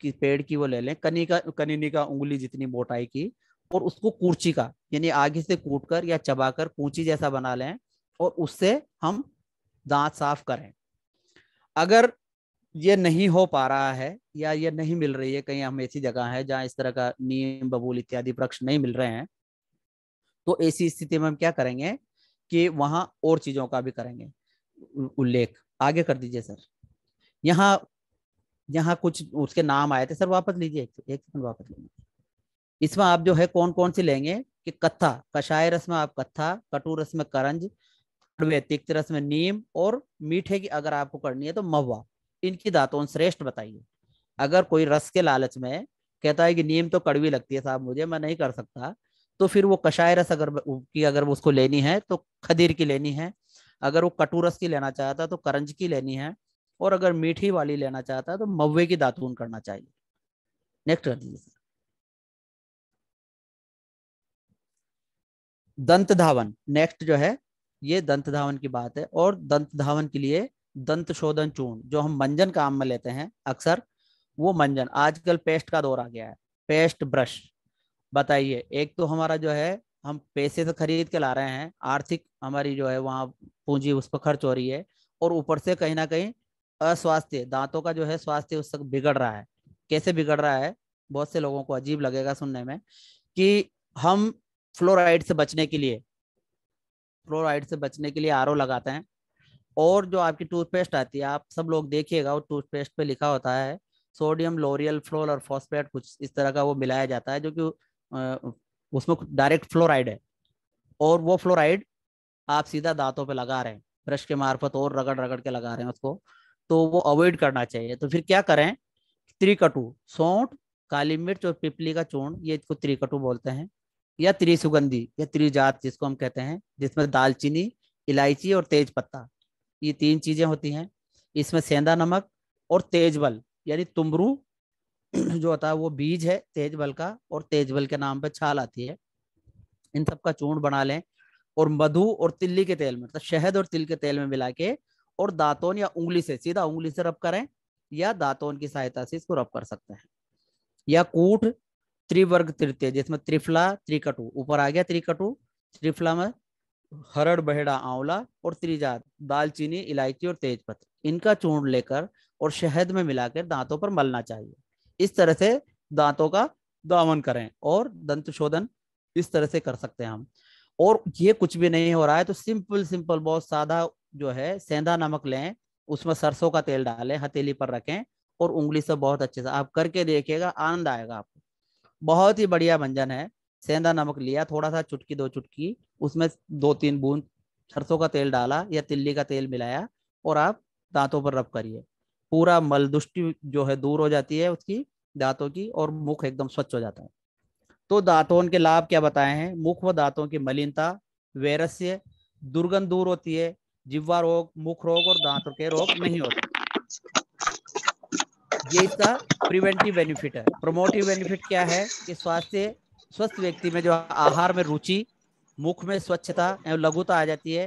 की पेड़ की वो ले लें। कनी का, कनीनी का उंगली जितनी मोटाई की और उसको कूर्ची का, यानी आगे से कूट कर या चबाकर कूची जैसा बना लें और उससे हम दांत साफ़ करें। अगर ये नहीं हो पा रहा है या ये नहीं मिल रही है, कहीं हम ऐसी जगह है जहाँ इस तरह का नीम, बबूल इत्यादि वृक्ष नहीं मिल रहे हैं तो ऐसी स्थिति में हम क्या करेंगे कि वहाँ और चीज़ों का भी करेंगे। उल्लेख आगे कर दीजिए सर। यहाँ यहाँ कुछ उसके नाम आए थे, सर वापस लीजिए, एक सेकंड वापस लीजिए। इसमें आप जो है कौन कौन सी लेंगे कि कत्था, कषाय रस में आप कत्था, कटु रस में करंज कड़वे तिक्त रस में नीम और मीठे की अगर आपको करनी है तो महुआ। इनकी दातों श्रेष्ठ बताइए। अगर कोई रस के लालच में कहता है कि नीम तो कड़वी लगती है साहब मुझे, मैं नहीं कर सकता तो फिर वो कषाय रस अगर की अगर उसको लेनी है तो खदीर की लेनी है। अगर वो कटु रस की लेना चाहता तो करंज की लेनी है और अगर मीठी वाली लेना चाहता है तो मवे की दातून करना चाहिए। नेक्स्ट कर दीजिए दंत धावन नेक्स्ट जो है ये दंत धावन की बात है। और दंत धावन के लिए दंत शोधन चूर्ण, जो हम मंजन काम में लेते हैं अक्सर, वो मंजन। आजकल पेस्ट का दौर आ गया है। Paste brush. बताइए, एक तो हमारा जो है, हम पैसे से खरीद के ला रहे हैं। आर्थिक हमारी जो है, वहाँ पूंजी उस पर खर्च हो रही है। और ऊपर से कहीं ना कहीं अस्वास्थ्य, दांतों का जो है स्वास्थ्य उस तक बिगड़ रहा है। कैसे बिगड़ रहा है? बहुत से लोगों को अजीब लगेगा सुनने में कि हम फ्लोराइड से बचने के लिए फ्लोराइड से बचने के लिए आरओ लगाते हैं। और जो आपकी टूथपेस्ट आती है, आप सब लोग देखिएगा, वो टूथपेस्ट पे लिखा होता है सोडियम लोरियल फ्लोर और फॉस्फेट कुछ इस तरह का वो मिलाया जाता है, जो कि उसमें डायरेक्ट फ्लोराइड है। और वो फ्लोराइड आप सीधा दांतों पे लगा रहे हैं, ब्रश के मार्फत और रगड़ रगड़ के लगा रहे हैं उसको तो वो अवॉइड करना चाहिए। तो फिर क्या करें? त्रिकटु, सौंठ, काली मिर्च और पिपली का चूर्ण, ये इसको त्रिकटु बोलते हैं। या त्रिसुगंधी, या त्रिजात जिसको हम कहते हैं, जिसमें दालचीनी, इलायची और तेज पत्ता। ये तीन चीज़ें होती हैं। इसमें सेंधा नमक और तेजबल यानी तुमरू जो होता है वो बीज है तेजबल का, और तेजबल के नाम पे छाल आती है। इन सब का चूर्ण बना लें और मधु और तिल्ली के तेल में मतलब शहद और तिल के तेल में मिला के और दातोन या उंगली से, सीधा उंगली से रब करें, या दातोन की सहायता से इसको रब कर सकते हैं। या कूट त्रिवर्ग तृतीय जिसमें त्रिफला, त्रिकटु, ऊपर आ गया त्रिकटु, त्रिफला में हरड़, बहेड़ा, आंवला और त्रिजात, दालचीनी, इलायची और तेजपत्र, इनका चूर्ण लेकर और शहद में मिलाकर दांतों पर मलना चाहिए। इस तरह से दांतों का दामन करें और दंत शोधन इस तरह से कर सकते हैं हम। और ये कुछ भी नहीं हो रहा है तो सिंपल सिंपल, बहुत सादा जो है, सेंधा नमक लें, उसमें सरसों का तेल डालें, हथेली पर रखें और उंगली से बहुत अच्छे से आप करके देखिएगा, आनंद आएगा आपको। बहुत ही बढ़िया व्यंजन है। सेंधा नमक लिया थोड़ा सा चुटकी, दो चुटकी, उसमें दो तीन बूंद, सरसों का तेल डाला या तिल्ली का तेल मिलाया और आप दांतों पर रब करिए। पूरा मलदुष्टि जो है दूर हो जाती है उसकी, दांतों की और मुख एकदम स्वच्छ हो जाता है। तो दांतों के लाभ क्या बताए हैं? मुख व दांतों की मलिनता, वैरस्य, दुर्गंध दूर होती है, जिह्वा रोग, मुख रोग और दांतों के रोग नहीं होते। ये इसका प्रिवेंटिव बेनिफिट है। प्रोमोटिव बेनिफिट क्या है? कि स्वास्थ्य, स्वस्थ व्यक्ति में जो आहार में रुचि, मुख में स्वच्छता एवं लघुता आ जाती है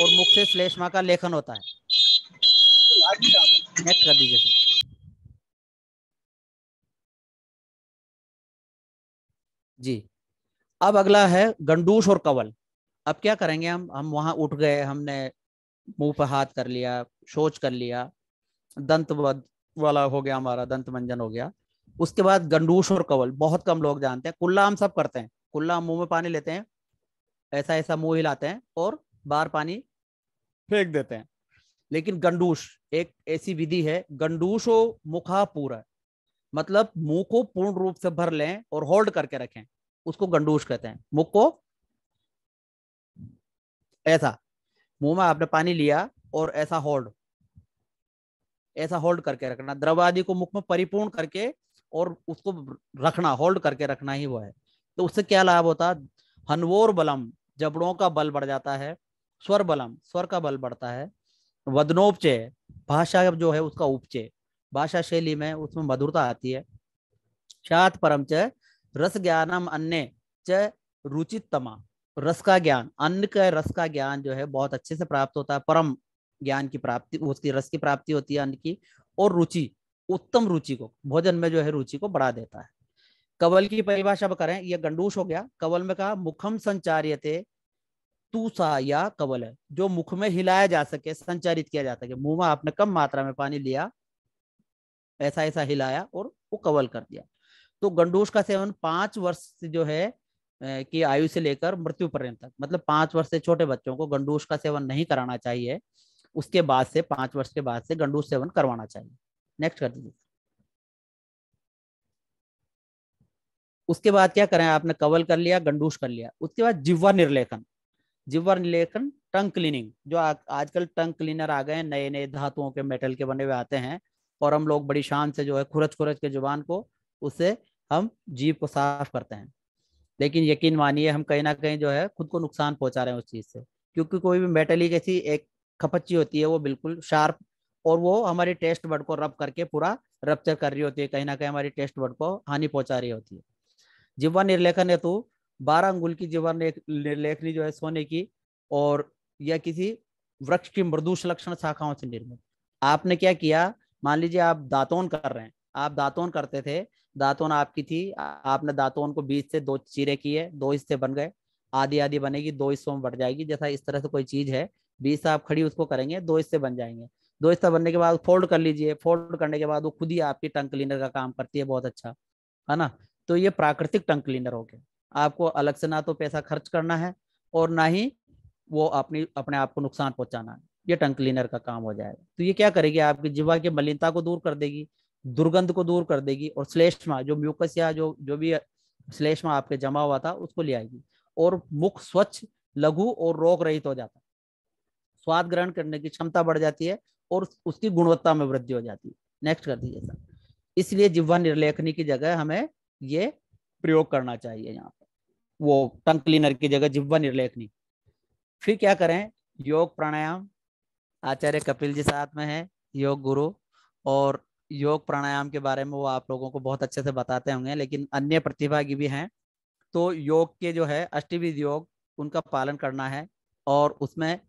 और मुख से श्लेष्मा का लेखन होता है। नेक्स्ट कर दीजिए जी। अब अगला है गंडूश और कवल। अब क्या करेंगे हम? हम वहाँ उठ गए, हमने मुँह पर हाथ कर लिया, शोच कर लिया दंत वाला हो गया हमारा दंत मंजन हो गया। उसके बाद गंडूश और कवल, बहुत कम लोग जानते हैं। कुल्ला हम सब करते हैं। कुल्ला मुँह में पानी लेते हैं, ऐसा ऐसा मुँह हिलाते हैं और बाहर पानी फेंक देते हैं। लेकिन गंडूश एक ऐसी विधि है गंडूशो मुखा पूरा। मतलब मुँह को पूर्ण रूप से भर लें और होल्ड करके रखें। उसको गंडूश कहते हैं। मुख को ऐसा, मुँह में आपने पानी लिया और ऐसा होल्ड। ऐसा होल्ड करके रखना द्रव आदि को मुख में परिपूर्ण करके और उसको रखना होल्ड करके रखना ही वो है। तो उससे क्या लाभ होता? हनवोर बलम, जबड़ों का बल बढ़ जाता है, स्वर बलम, स्वर का बल बढ़ता है। वदनोपचय, भाषा जो है उसका उपचय, भाषा शैली में उसमें मधुरता आती है। शात परम च, रस ज्ञानम अन्य च रुचितमा रस का ज्ञान अन्न का रस का ज्ञान जो है बहुत अच्छे से प्राप्त होता है। परम ज्ञान की प्राप्ति, उसकी रस की प्राप्ति होती है अन्न की और रुचि, उत्तम रुचि को, भोजन में जो है रुचि को बढ़ा देता है। कवल की परिभाषा करें यह गंडूश हो गया। कवल में कहा, मुखम संचार्यते, तूसा या कवल है जो मुख में हिलाया जा सके, संचारित किया जा सके। मुँह में आपने कम मात्रा में पानी लिया, ऐसा ऐसा हिलाया और वो कवल कर दिया। तो गंडूश का सेवन पाँच वर्ष से जो है की आयु से लेकर मृत्यु पर्यंत तक मतलब पाँच वर्ष से छोटे बच्चों को गंडूश का सेवन नहीं कराना चाहिए। उसके बाद से पाँच वर्ष के बाद से गंडूश सेवन करवाना चाहिए। नेक्स्ट कर दीजिए। उसके बाद क्या करें? आपने कवल कर लिया गंडूश कर लिया। उसके बाद जिह्वा निर्लेखन। जिह्वा निर्लेखन टंग क्लीनिंग। जो आ, आजकल टंग क्लीनर आ गए नए नए धातुओं के मेटल के बने हुए आते हैं और हम लोग बड़ी शान से जो है खुरच खुरच के ज़ुबान को उससे हम जीव को साफ़ करते हैं। लेकिन यकीन मानिए हम कहीं ना कहीं जो है खुद को नुकसान पहुँचा रहे हैं उस चीज़ से। क्योंकि कोई भी मेटलिक ऐसी एक खपच्ची होती है वो बिल्कुल शार्प और वो हमारी टेस्ट बर्ड को रब करके पूरा रप्चर कर रही होती है, कहीं ना कहीं हमारी टेस्ट बर्ड को हानि पहुँचा रही होती है। जिवा निर्लेखन हेतु बारह अंगुल की जिवा निर्लेखनी जो है सोने की और या किसी वृक्ष की मृदुष लक्षण शाखाओं से निर्मित। आपने क्या किया? मान लीजिए आप दातोन कर रहे हैं, आप दातोन करते थे, दातोन आपकी थी आपने दातोन को बीच से दो चीरे किए, दो हिस्से बन गए आधी आधी बनेगी, दो हिस्सों में बढ़ जाएगी, जैसा इस तरह से कोई चीज़ है बीच से आप खड़ी उसको करेंगे, दो हिस्से बन जाएँगे। दो हिस्सा बनने के बाद फोल्ड कर लीजिए, फोल्ड करने के बाद वो खुद ही आपकी टंग क्लीनर का काम करती है, बहुत अच्छा है ना? तो ये प्राकृतिक टंग क्लीनर हो गया। आपको अलग से ना तो पैसा खर्च करना है और ना ही वो अपनी, अपने आप को नुकसान पहुंचाना है। ये टंग क्लीनर का काम हो जाएगा। तो ये क्या करेगी, आपकी जीवा की मलिनता को दूर कर देगी, दुर्गंध को दूर कर देगी और श्लेष्मा, जो म्यूकस या जो जो भी श्लेष्मा आपके जमा हुआ था, उसको ले आएगी और मुख स्वच्छ, लघु और रोग रहित हो जाता स्वाद ग्रहण करने की क्षमता बढ़ जाती है और उसकी गुणवत्ता में वृद्धि हो जाती है। नेक्स्ट कर दीजिए सर। इसलिए जिह्वा निर्लेखनी की जगह हमें ये प्रयोग करना चाहिए यहाँ पे। वो टंग क्लीनर की जगह जिह्वा निर्लेखनी। फिर क्या करें? योग प्राणायाम। आचार्य कपिल जी साथ में है, योग गुरु। और योग प्राणायाम के बारे में वो आप लोगों को बहुत अच्छे से बताते होंगे, लेकिन अन्य प्रतिभागी भी हैं। तो योग के जो है, अष्टविध योग, उनका पालन करना है। और उसमें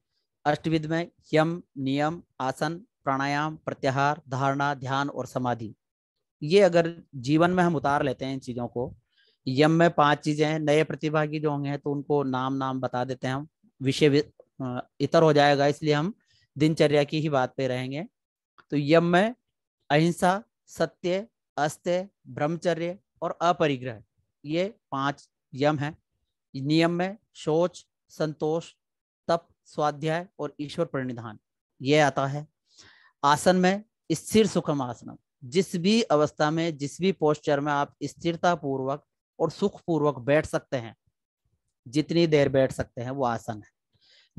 अष्टविध में यम, नियम, आसन, प्राणायाम, प्रत्याहार, धारणा, ध्यान और समाधि। ये अगर जीवन में हम उतार लेते हैं इन चीज़ों को, यम में पाँच चीज़ें हैं, नए प्रतिभागी जो होंगे तो उनको नाम नाम बता देते हैं हम। विषय इतर हो जाएगा, इसलिए हम दिनचर्या की ही बात पे रहेंगे। तो यम में अहिंसा, सत्य, अस्त्य, ब्रह्मचर्य और अपरिग्रह, ये पाँच यम है। नियम में शोच, संतोष स्वाध्याय और ईश्वर प्रणिधान ये आता है, आसन में स्थिर सुखम आसनम। जिस भी अवस्था में, जिस भी पोस्चर में आप स्थिरता पूर्वक और सुख पूर्वक बैठ सकते हैं, जितनी देर बैठ सकते हैं, वो आसन है।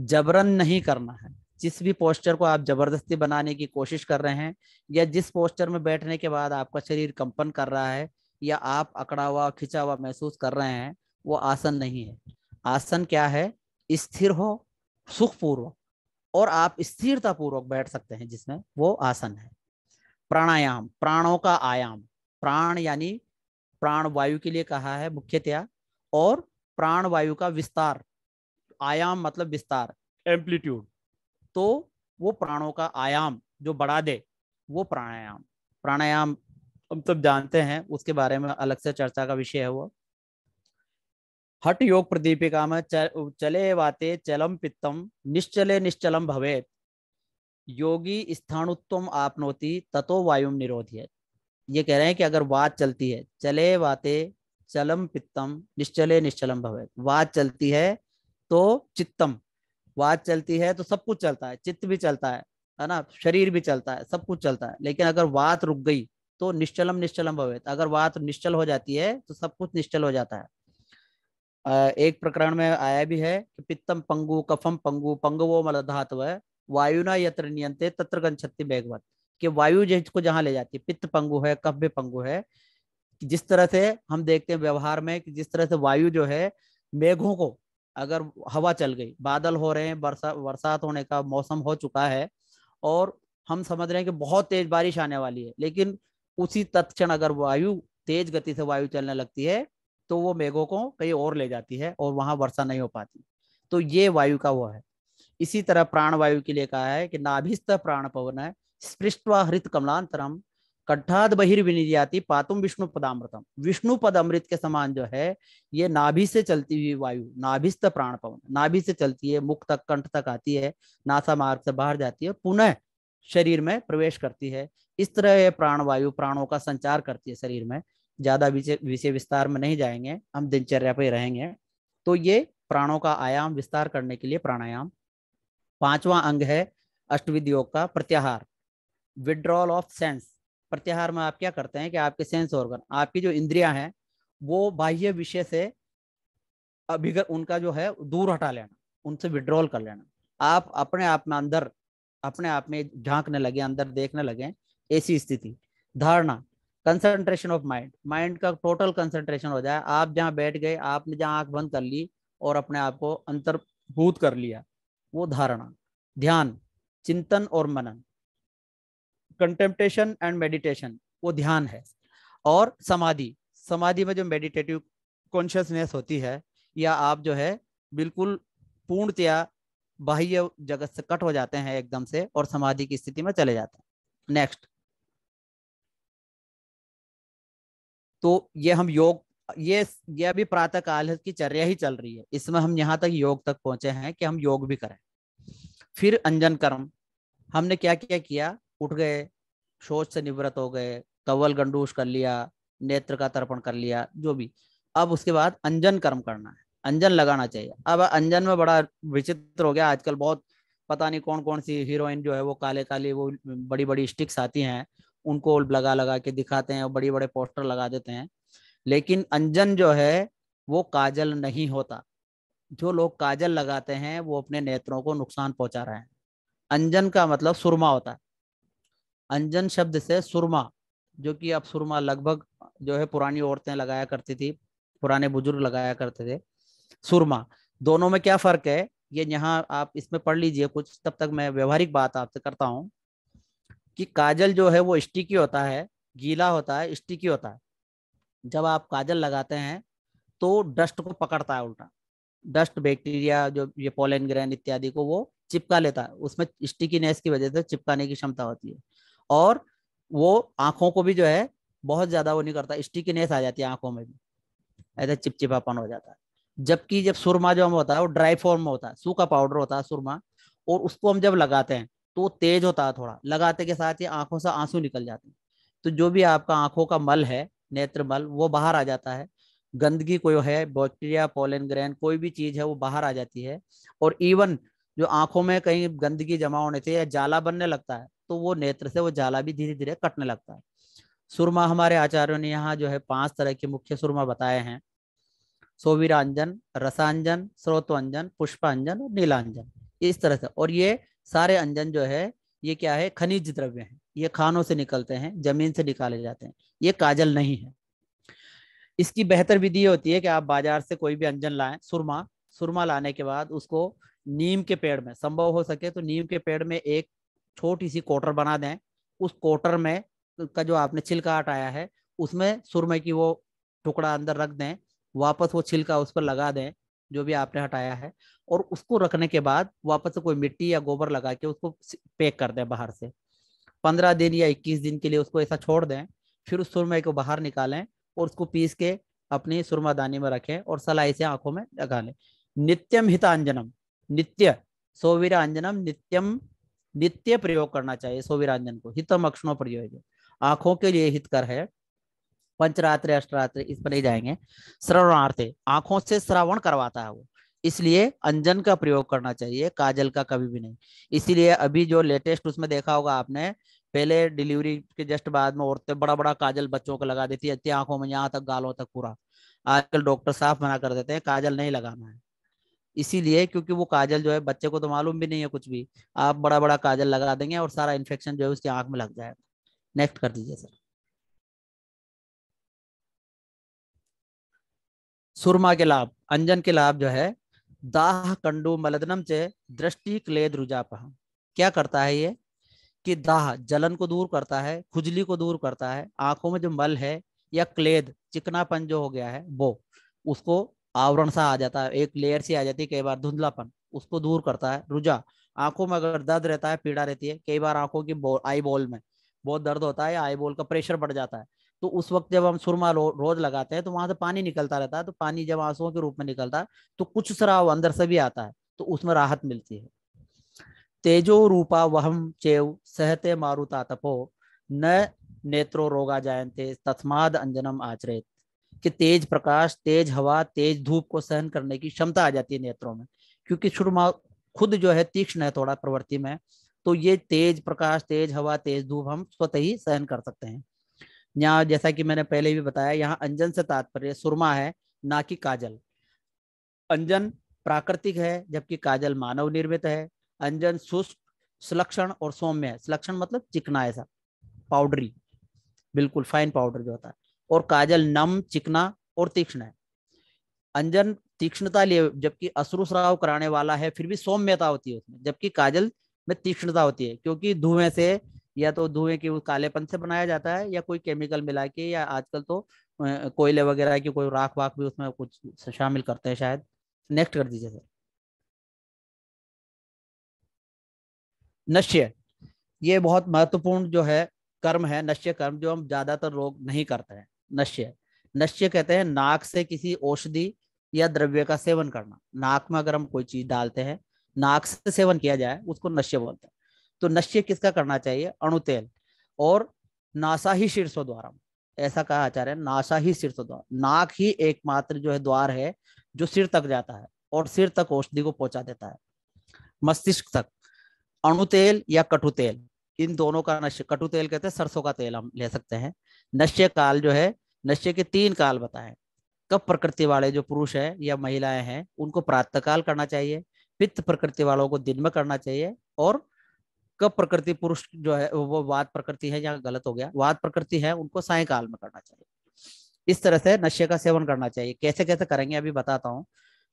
जबरन नहीं करना है। जिस भी पोस्टर को आप ज़बरदस्ती बनाने की कोशिश कर रहे हैं, या जिस पोस्टर में बैठने के बाद आपका शरीर कंपन कर रहा है, या आप अकड़ा हुआ खिंचा हुआ महसूस कर रहे हैं, वो आसन नहीं है। आसन क्या है? स्थिर हो सुखपूर्वक और आप स्थिरता पूर्वक बैठ सकते हैं जिसमें वो आसन है। प्राणायाम प्राणों का आयाम। प्राण यानी प्राण वायु के लिए कहा है मुख्यतया और प्राण वायु का विस्तार। आयाम मतलब विस्तार। एम्पलीट्यूड तो वो प्राणों का आयाम जो बढ़ा दे वो प्राणायाम। प्राणायाम हम सब जानते हैं उसके बारे में अलग से चर्चा का विषय है वो। हट योग प्रदीपिका में चले वाते चलम पित्तम, निश्चले निश्चलम भवेत। योगी स्थानुत्व आपनोति, ततो वायुम निरोधियत ये कह रहे हैं कि अगर वात चलती है, चले वाते चलम पित्तम, निश्चले निश्चलम भवेत। वात चलती है तो चित्तम। वात चलती है तो सब कुछ चलता है, चित्त भी चलता है है ना? शरीर भी चलता है, सब कुछ चलता है। लेकिन अगर वात रुक गई तो निश्चलम निश्चलम भवेत। अगर वात निश्चल हो जाती है तो सब कुछ निश्चल हो जाता है। एक प्रकरण में आया भी है कि पित्तम पंगु कफम पंगु पंगवो मल धातव वायुना यत्र नियंत्रे तत्र गंछति बेगवत कि वायु जिसको जहाँ ले जाती है, पित्त पंगु है, कफ भी पंगु है जिस तरह से हम देखते हैं व्यवहार में कि जिस तरह से वायु जो है, मेघों को अगर हवा चल गई, बादल हो रहे हैं, बरसा, बरसात होने का मौसम हो चुका है, और हम समझ रहे हैं कि बहुत तेज बारिश आने वाली है, लेकिन उसी तत्क्षण अगर वायु तेज गति से वायु चलने लगती है तो वो मेघों को कहीं और ले जाती है और वहाँ वर्षा नहीं हो पाती। तो ये वायु का वो है। इसी तरह प्राण वायु के लिए कहा है कि नाभिस्त प्राण पवन है, स्पृष्टवा हृत कमलांतरम कट्ठाद बहिर्विनिजाति पातुम विष्णु पदामृतम। विष्णु पद अमृत के समान जो है, ये नाभि से चलती हुई वायु नाभिस्त प्राण पवन, नाभि से चलती है, मुख तक, कंठ तक आती है, नासा मार्ग से बाहर जाती है पुनः शरीर में प्रवेश करती है। इस तरह यह प्राण वायु प्राणों का संचार करती है शरीर में। ज़्यादा विषय विस्तार में नहीं जाएँगे, हम दिनचर्या पे रहेंगे। तो ये प्राणों का आयाम विस्तार करने के लिए प्राणायाम। पांचवा अंग है अष्टविध योग का प्रत्याहार। विड्रॉल ऑफ़ सेंस प्रत्याहार में आप क्या करते हैं कि आपके सेंस ऑर्गन आपकी जो इंद्रियाँ हैं, वो बाह्य विषय से अभिगर, उनका जो है, दूर हटा लेना, उनसे विड्रॉल कर लेना। आप अपने आप में अंदर, अपने आप में झांकने लगे, अंदर देखने लगे, ऐसी स्थिति। धारणा। कंसंट्रेशन ऑफ़ माइंड माइंड का टोटल कंसंट्रेशन हो जाए। आप जहाँ बैठ गए, आपने जहाँ आँख बंद कर ली और अपने आप को अंतर्भूत कर लिया, वो धारणा। ध्यान, चिंतन और मनन। कंटेम्पटेशन एंड मेडिटेशन वो ध्यान है। और समाधि। समाधि में जो मेडिटेटिव कॉन्शियसनेस होती है, या आप जो है, बिल्कुल पूर्णतया बाह्य जगत से कट हो जाते हैं एकदम से और समाधि की स्थिति में चले जाते हैं। नेक्स्ट तो ये हम योग, ये ये अभी प्रातः काल की चर्या ही चल रही है। इसमें हम यहाँ तक योग तक पहुँचे हैं कि हम योग भी करें। फिर अंजन कर्म। हमने क्या क्या किया? उठ गए, शोच से निवृत्त हो गए कवल गंडूस कर लिया, नेत्र का तर्पण कर लिया, जो भी। अब उसके बाद अंजन कर्म करना है। अंजन लगाना चाहिए। अब अंजन में बड़ा विचित्र हो गया। आजकल बहुत पता नहीं कौन कौन सी हीरोइन जो है वो काले काले वो बड़ी बड़ी स्टिक्स आती हैं। उनको लगा लगा के दिखाते हैं और बड़ी बड़े पोस्टर लगा देते हैं। लेकिन अंजन जो है, वो काजल नहीं होता। जो लोग काजल लगाते हैं, वो अपने नेत्रों को नुकसान पहुँचा रहे हैं। अंजन का मतलब सुरमा होता है। अंजन शब्द से सुरमा, जो कि अब सुरमा लगभग जो है पुरानी औरतें लगाया करती थी, पुराने बुज़ुर्ग लगाया करते थे, सुरमा। दोनों में क्या फ़र्क है? ये यहाँ आप इसमें पढ़ लीजिए, कुछ तब तक मैं व्यवहारिक बात आपसे करता हूँ। कि काजल जो है वो स्टिकी होता है, गीला होता है, स्टिकी होता है। जब आप काजल लगाते हैं तो डस्ट को पकड़ता है उल्टा। डस्ट, बैक्टीरिया, जो ये पोलन ग्रहण इत्यादि को वो चिपका लेता है। उसमें स्टिकीनेस की वजह से चिपकाने की क्षमता होती है। और वो आँखों को भी जो है, बहुत ज़्यादा वो नहीं करता, स्टिकीनेस आ जाती है आँखों में भी। ऐसा चिपचिपापन हो जाता है। जबकि जब सुरमा जो हम होता है, वो ड्राई फॉर्म में होता है, सूखा पाउडर होता है सुरमा, और उसको हम जब लगाते हैं तो वो तेज होता है थोड़ा, लगाते के साथ ही आँखों से आँसू निकल जाते हैं। तो जो भी आपका आँखों का मल है नेत्र मल वो बाहर आ जाता है। गंदगी कोई है, बैक्टीरिया, पोलन ग्रहण कोई भी चीज़ है, वो बाहर आ जाती है। और इवन जो आँखों में कहीं गंदगी जमा होने से या जाला बनने लगता है तो वो नेत्र से वो जाला भी धीरे धीरे कटने लगता है। सुरमा हमारे आचार्यों ने यहाँ जो है पाँच तरह के मुख्य सुरमा बताए हैं। सोवीरांजन रसांजन, स्रोतवंजन, पुष्पांजन और नीलांजन, इस तरह से। और ये सारे अंजन जो है, ये क्या है? खनिज द्रव्य है। ये खानों से निकलते हैं, ज़मीन से निकाले जाते हैं। ये काजल नहीं है। इसकी बेहतर विधि होती है कि आप बाज़ार से कोई भी अंजन लाएँ, सुरमा सुरमा लाने के बाद उसको नीम के पेड़ में, संभव हो सके तो नीम के पेड़ में एक छोटी सी कोटर बना दें। उस कोटर में का जो आपने छिलका हटाया है, उसमें सुरमे की वो टुकड़ा अंदर रख दें, वापस वो छिलका उस पर लगा दें जो भी आपने हटाया है, और उसको रखने के बाद वापस से कोई मिट्टी या गोबर लगा के उसको पैक कर दें बाहर से। पंद्रह दिन या इक्कीस दिन के लिए उसको ऐसा छोड़ दें, फिर उस सुरमे को बाहर निकालें और उसको पीस के अपनी सुरमादानी में रखें और सलाई से आँखों में लगा लें। नित्यम हितांजनम, नित्य, सोवीरांजनम नित्यम नित्य प्रयोग करना चाहिए सोवीरांजन को, हितम अक्षणों प्रयोग। आँखों के लिए हितकर है पंचरात्र, अष्टरात्र इस पर नहीं जाएँगे। श्रवणार्थे, आँखों से श्रवण करवाता है वो। इसलिए अंजन का प्रयोग करना चाहिए, काजल का कभी भी नहीं। इसीलिए अभी जो लेटेस्ट उसमें देखा होगा आपने, पहले डिलीवरी के जस्ट बाद में औरतें बड़ा बड़ा काजल बच्चों को लगा देती है आँखों में, यहाँ तक गालों तक पूरा। आजकल डॉक्टर साफ़ मना कर देते हैं, काजल नहीं लगाना है। इसीलिए क्योंकि वो काजल जो है, बच्चे को तो मालूम भी नहीं है कुछ भी। आप बड़ा बड़ा काजल लगा देंगे और सारा इन्फेक्शन जो है उसकी आँख में लग जाएगा। नेक्स्ट कर दीजिए सर सुरमा के लाभ, अंजन के लाभ जो है, दाह कंडु मलदनम चे दृष्टि क्लेद रुजापह। क्या करता है ये? कि दाह जलन को दूर करता है, खुजली को दूर करता है, आँखों में जो मल है या क्लेद, चिकनापन जो हो गया है, वो, उसको आवरण सा आ जाता है, एक लेयर सी आ जाती है, कई बार धुंधलापन, उसको दूर करता है रुझा आँखों में अगर दर्द रहता है, पीड़ा रहती है, कई बार आँखों की आई बॉल में बहुत दर्द होता है आई बॉल का प्रेशर बढ़ जाता है तो उस वक्त जब हम सुरमा रोज लगाते हैं तो वहाँ से पानी निकलता रहता है तो पानी जब आंसुओं के रूप में निकलता है तो कुछ सराव अंदर से भी आता है तो उसमें राहत मिलती है। तेजो रूपा वहम चेव सहते मारुता तपो, न नेत्रो रोगा जायते तस्माद अंजनम आचरित। कि तेज प्रकाश, तेज हवा, तेज धूप को सहन करने की क्षमता आ जाती है नेत्रों में, क्योंकि सुरमा खुद जो है तीक्ष्ण है थोड़ा प्रवृत्ति में तो ये तेज प्रकाश, तेज हवा, तेज धूप हम स्वतः ही सहन कर सकते हैं। यहाँ जैसा कि मैंने पहले भी बताया, यहाँ अंजन से तात्पर्य, सुरमा है, ना कि काजल। अंजन प्राकृतिक है, जबकि काजल मानव निर्मित है। अंजन शुष्क, सुलक्षण और सौम्य है। सुलक्षण मतलब चिकना ऐसा पाउडरी बिल्कुल फाइन पाउडर जो होता है। और काजल नम, चिकना और तीक्ष्ण है। अंजन तीक्ष्णता लिए, जबकि अश्रुस्राव कराने वाला है, फिर भी सौम्यता होती है उसमें, जबकि काजल में तीक्ष्णता होती है, क्योंकि धुएँ से या तो धुएँ के कालेपन से बनाया जाता है या कोई केमिकल मिला के या आजकल तो कोयले वगैरह की कोई राख वाख भी उसमें कुछ शामिल करते हैं शायद। नेक्स्ट कर दीजिए सर। नश्य। ये बहुत महत्वपूर्ण जो है कर्म है, नश्य कर्म जो हम ज़्यादातर लोग नहीं करते हैं, नश्य। नश्य कहते हैं नाक से किसी औषधि या द्रव्य का सेवन करना। नाक में अगर हम कोई चीज़ डालते हैं, नाक से सेवन किया जाए, उसको नश्य बोलते हैं। तो नश्य किसका करना चाहिए? अणुतेल। और नासा ही शीर्षो द्वारा ऐसा कहा आचार्य नासा ही शीर्ष द्वार। नाक ही एकमात्र जो है द्वार है, जो सिर तक जाता है और सिर तक औषधि को पहुँचा देता है। मस्तिष्क तक। अणुतेल या कटुतेल इन दोनों का नश्य कटुतेल कहते हैं, सरसों का तेल हम ले सकते हैं। नश्य काल जो है, नश्य के तीन काल बताए। कब प्रकृति वाले जो पुरुष है या महिलाएँ हैं, उनको प्रातः काल करना चाहिए, पित्त प्रकृति वालों को दिन में करना चाहिए और कब प्रकृति पुरुष जो है, वो वाद प्रकृति है या गलत हो गया, वाद प्रकृति है, उनको सायकाल में करना चाहिए। इस तरह से नशे का सेवन करना चाहिए। कैसे कैसे करेंगे अभी बताता हूँ।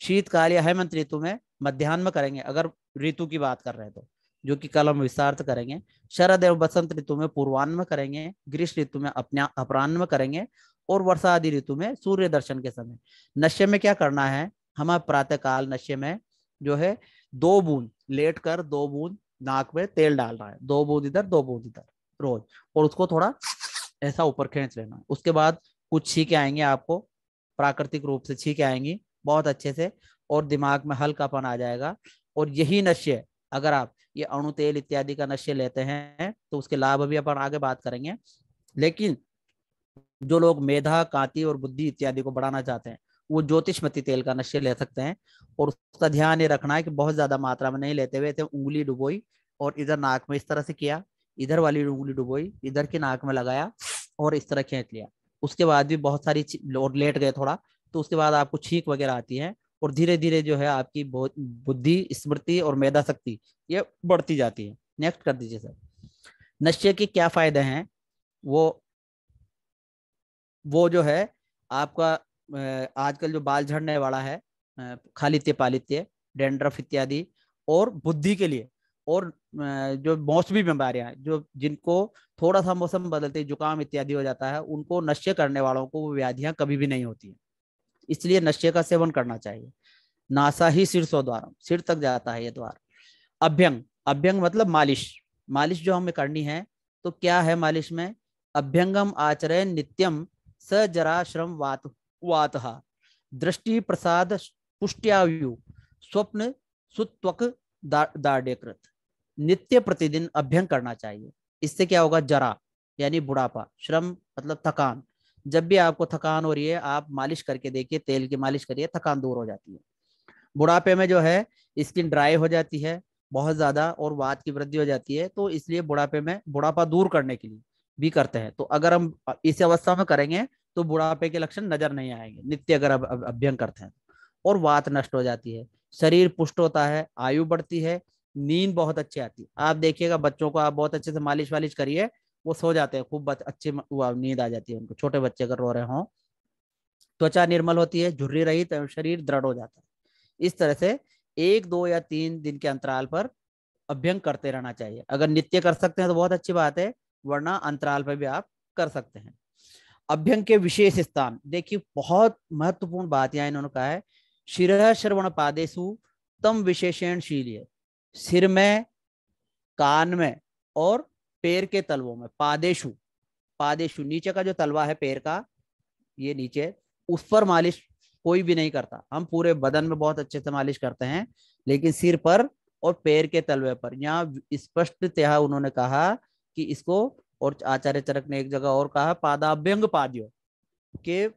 शीतकाल या हेमंत ऋतु में मध्यान्ह में करेंगे, अगर ऋतु की बात कर रहे हैं तो जो कि कल हम विस्तार करेंगे। शरद एवं बसंत ऋतु में पूर्वान्न में करेंगे, ग्रीष्म ऋतु में अपना, अपराह्न में करेंगे और वर्षा आदि ऋतु में सूर्य दर्शन के समय। नशे में क्या करना है? हमारे प्रातः काल नशे में जो है, दो बूंद लेट कर दो बूंद नाक में तेल डाल रहा है, दो बूंद इधर, दो बूंद इधर, रोज। और उसको थोड़ा ऐसा ऊपर खींच लेना है। उसके बाद कुछ छीके आएँगे आपको, प्राकृतिक रूप से छीके आएँगी, बहुत अच्छे से, और दिमाग में हल्कापन आ जाएगा। और यही नशे, अगर आप ये अणु तेल इत्यादि का नशे लेते हैं तो उसके लाभ भी अपन आगे बात करेंगे। लेकिन जो लोग मेधा, कांति और बुद्धि इत्यादि को बढ़ाना चाहते हैं वो ज्योतिषमती तेल का नशे ले सकते हैं और उसका ध्यान ये रखना है कि बहुत ज़्यादा मात्रा में नहीं लेते हुए थे उंगली डुबोई और इधर नाक में इस तरह से किया, इधर वाली उंगली डुबोई, इधर की नाक में लगाया और इस तरह खींच लिया। उसके बाद भी बहुत सारी और लेट गए थोड़ा तो उसके बाद आपको छींक वगैरह आती है और धीरे धीरे जो है आपकी बुद्धि, स्मृति और मेधा शक्ति ये बढ़ती जाती है। नेक्स्ट कर दीजिए सर। नशे के क्या फ़ायदे हैं? वो वो जो है आपका आजकल जो बाल झड़ने वाला है खालित्य पालित्य, डेंड्रफ इत्यादि, और बुद्धि के लिए, और जो मौसमी बीमारियाँ जो जिनको थोड़ा सा मौसम बदलते जुकाम इत्यादि हो जाता है, उनको नशे करने वालों को वो व्याधियाँ कभी भी नहीं होती इसलिए नशे का सेवन करना चाहिए। नासा ही शीर्षो द्वार सिर तक जाता है ये द्वार। अभ्यंग अभ्यंग मतलब मालिश। मालिश जो हमें करनी है तो क्या है मालिश में? अभ्यंगम आचरण नित्यम स जरा श्रम वात। वात। दृष्टि प्रसाद पुष्ट्यायु। स्वप्न सुत्वक दार्ढ्यकृत। नित्य प्रतिदिन अभ्यंग करना चाहिए। इससे क्या होगा? जरा, यानी बुढ़ापा, श्रम मतलब थकान। जब भी आपको थकान हो रही है, आप मालिश करके देखिए, तेल की मालिश करिए, थकान दूर हो जाती है। बुढ़ापे में जो है स्किन ड्राई हो जाती है, बहुत ज़्यादा, और वात की वृद्धि हो जाती है तो इसलिए बुढ़ापे में, बुढ़ापा दूर करने के लिए भी करते हैं। तो अगर हम इस अवस्था में करेंगे तो बुढ़ापे के लक्षण नज़र नहीं आएँगे। नित्य अगर अभ्यंग करते हैं और वात नष्ट हो जाती है। शरीर पुष्ट होता है, आयु बढ़ती है, नींद बहुत अच्छी आती है। आप देखिएगा, बच्चों को आप बहुत अच्छे से मालिश वालिश करिए, वो सो जाते हैं, खूब अच्छी नींद आ जाती है उनको। छोटे बच्चे अगर रो रहे हों, त्वचा निर्मल होती है, झुर्री रही तो शरीर दृढ़ हो जाता है। इस तरह से एक, दो या तीन दिन के अंतराल पर अभ्यंग करते रहना चाहिए। अगर नित्य कर सकते हैं तो बहुत अच्छी बात है, वरना अंतराल पर भी आप कर सकते हैं। अभ्यंग के विशेष स्थान। देखिए, बहुत महत्वपूर्ण बात यहाँ इन्होंने कहा है। शिर श्रवण पादेशु तम विशेषण शील सिर में, कान में और पैर के तलवों में पादेशु पादेशु नीचे का जो तलवा है पैर का, ये नीचे, उस पर मालिश कोई भी नहीं करता। हम पूरे बदन में बहुत अच्छे से मालिश करते हैं, लेकिन सिर पर और पैर के तलवे पर। यहाँ स्पष्ट उन्होंने कहा कि इसको और आचार्य चरक ने एक जगह और कहा, पादाभ्यंग पादियो। के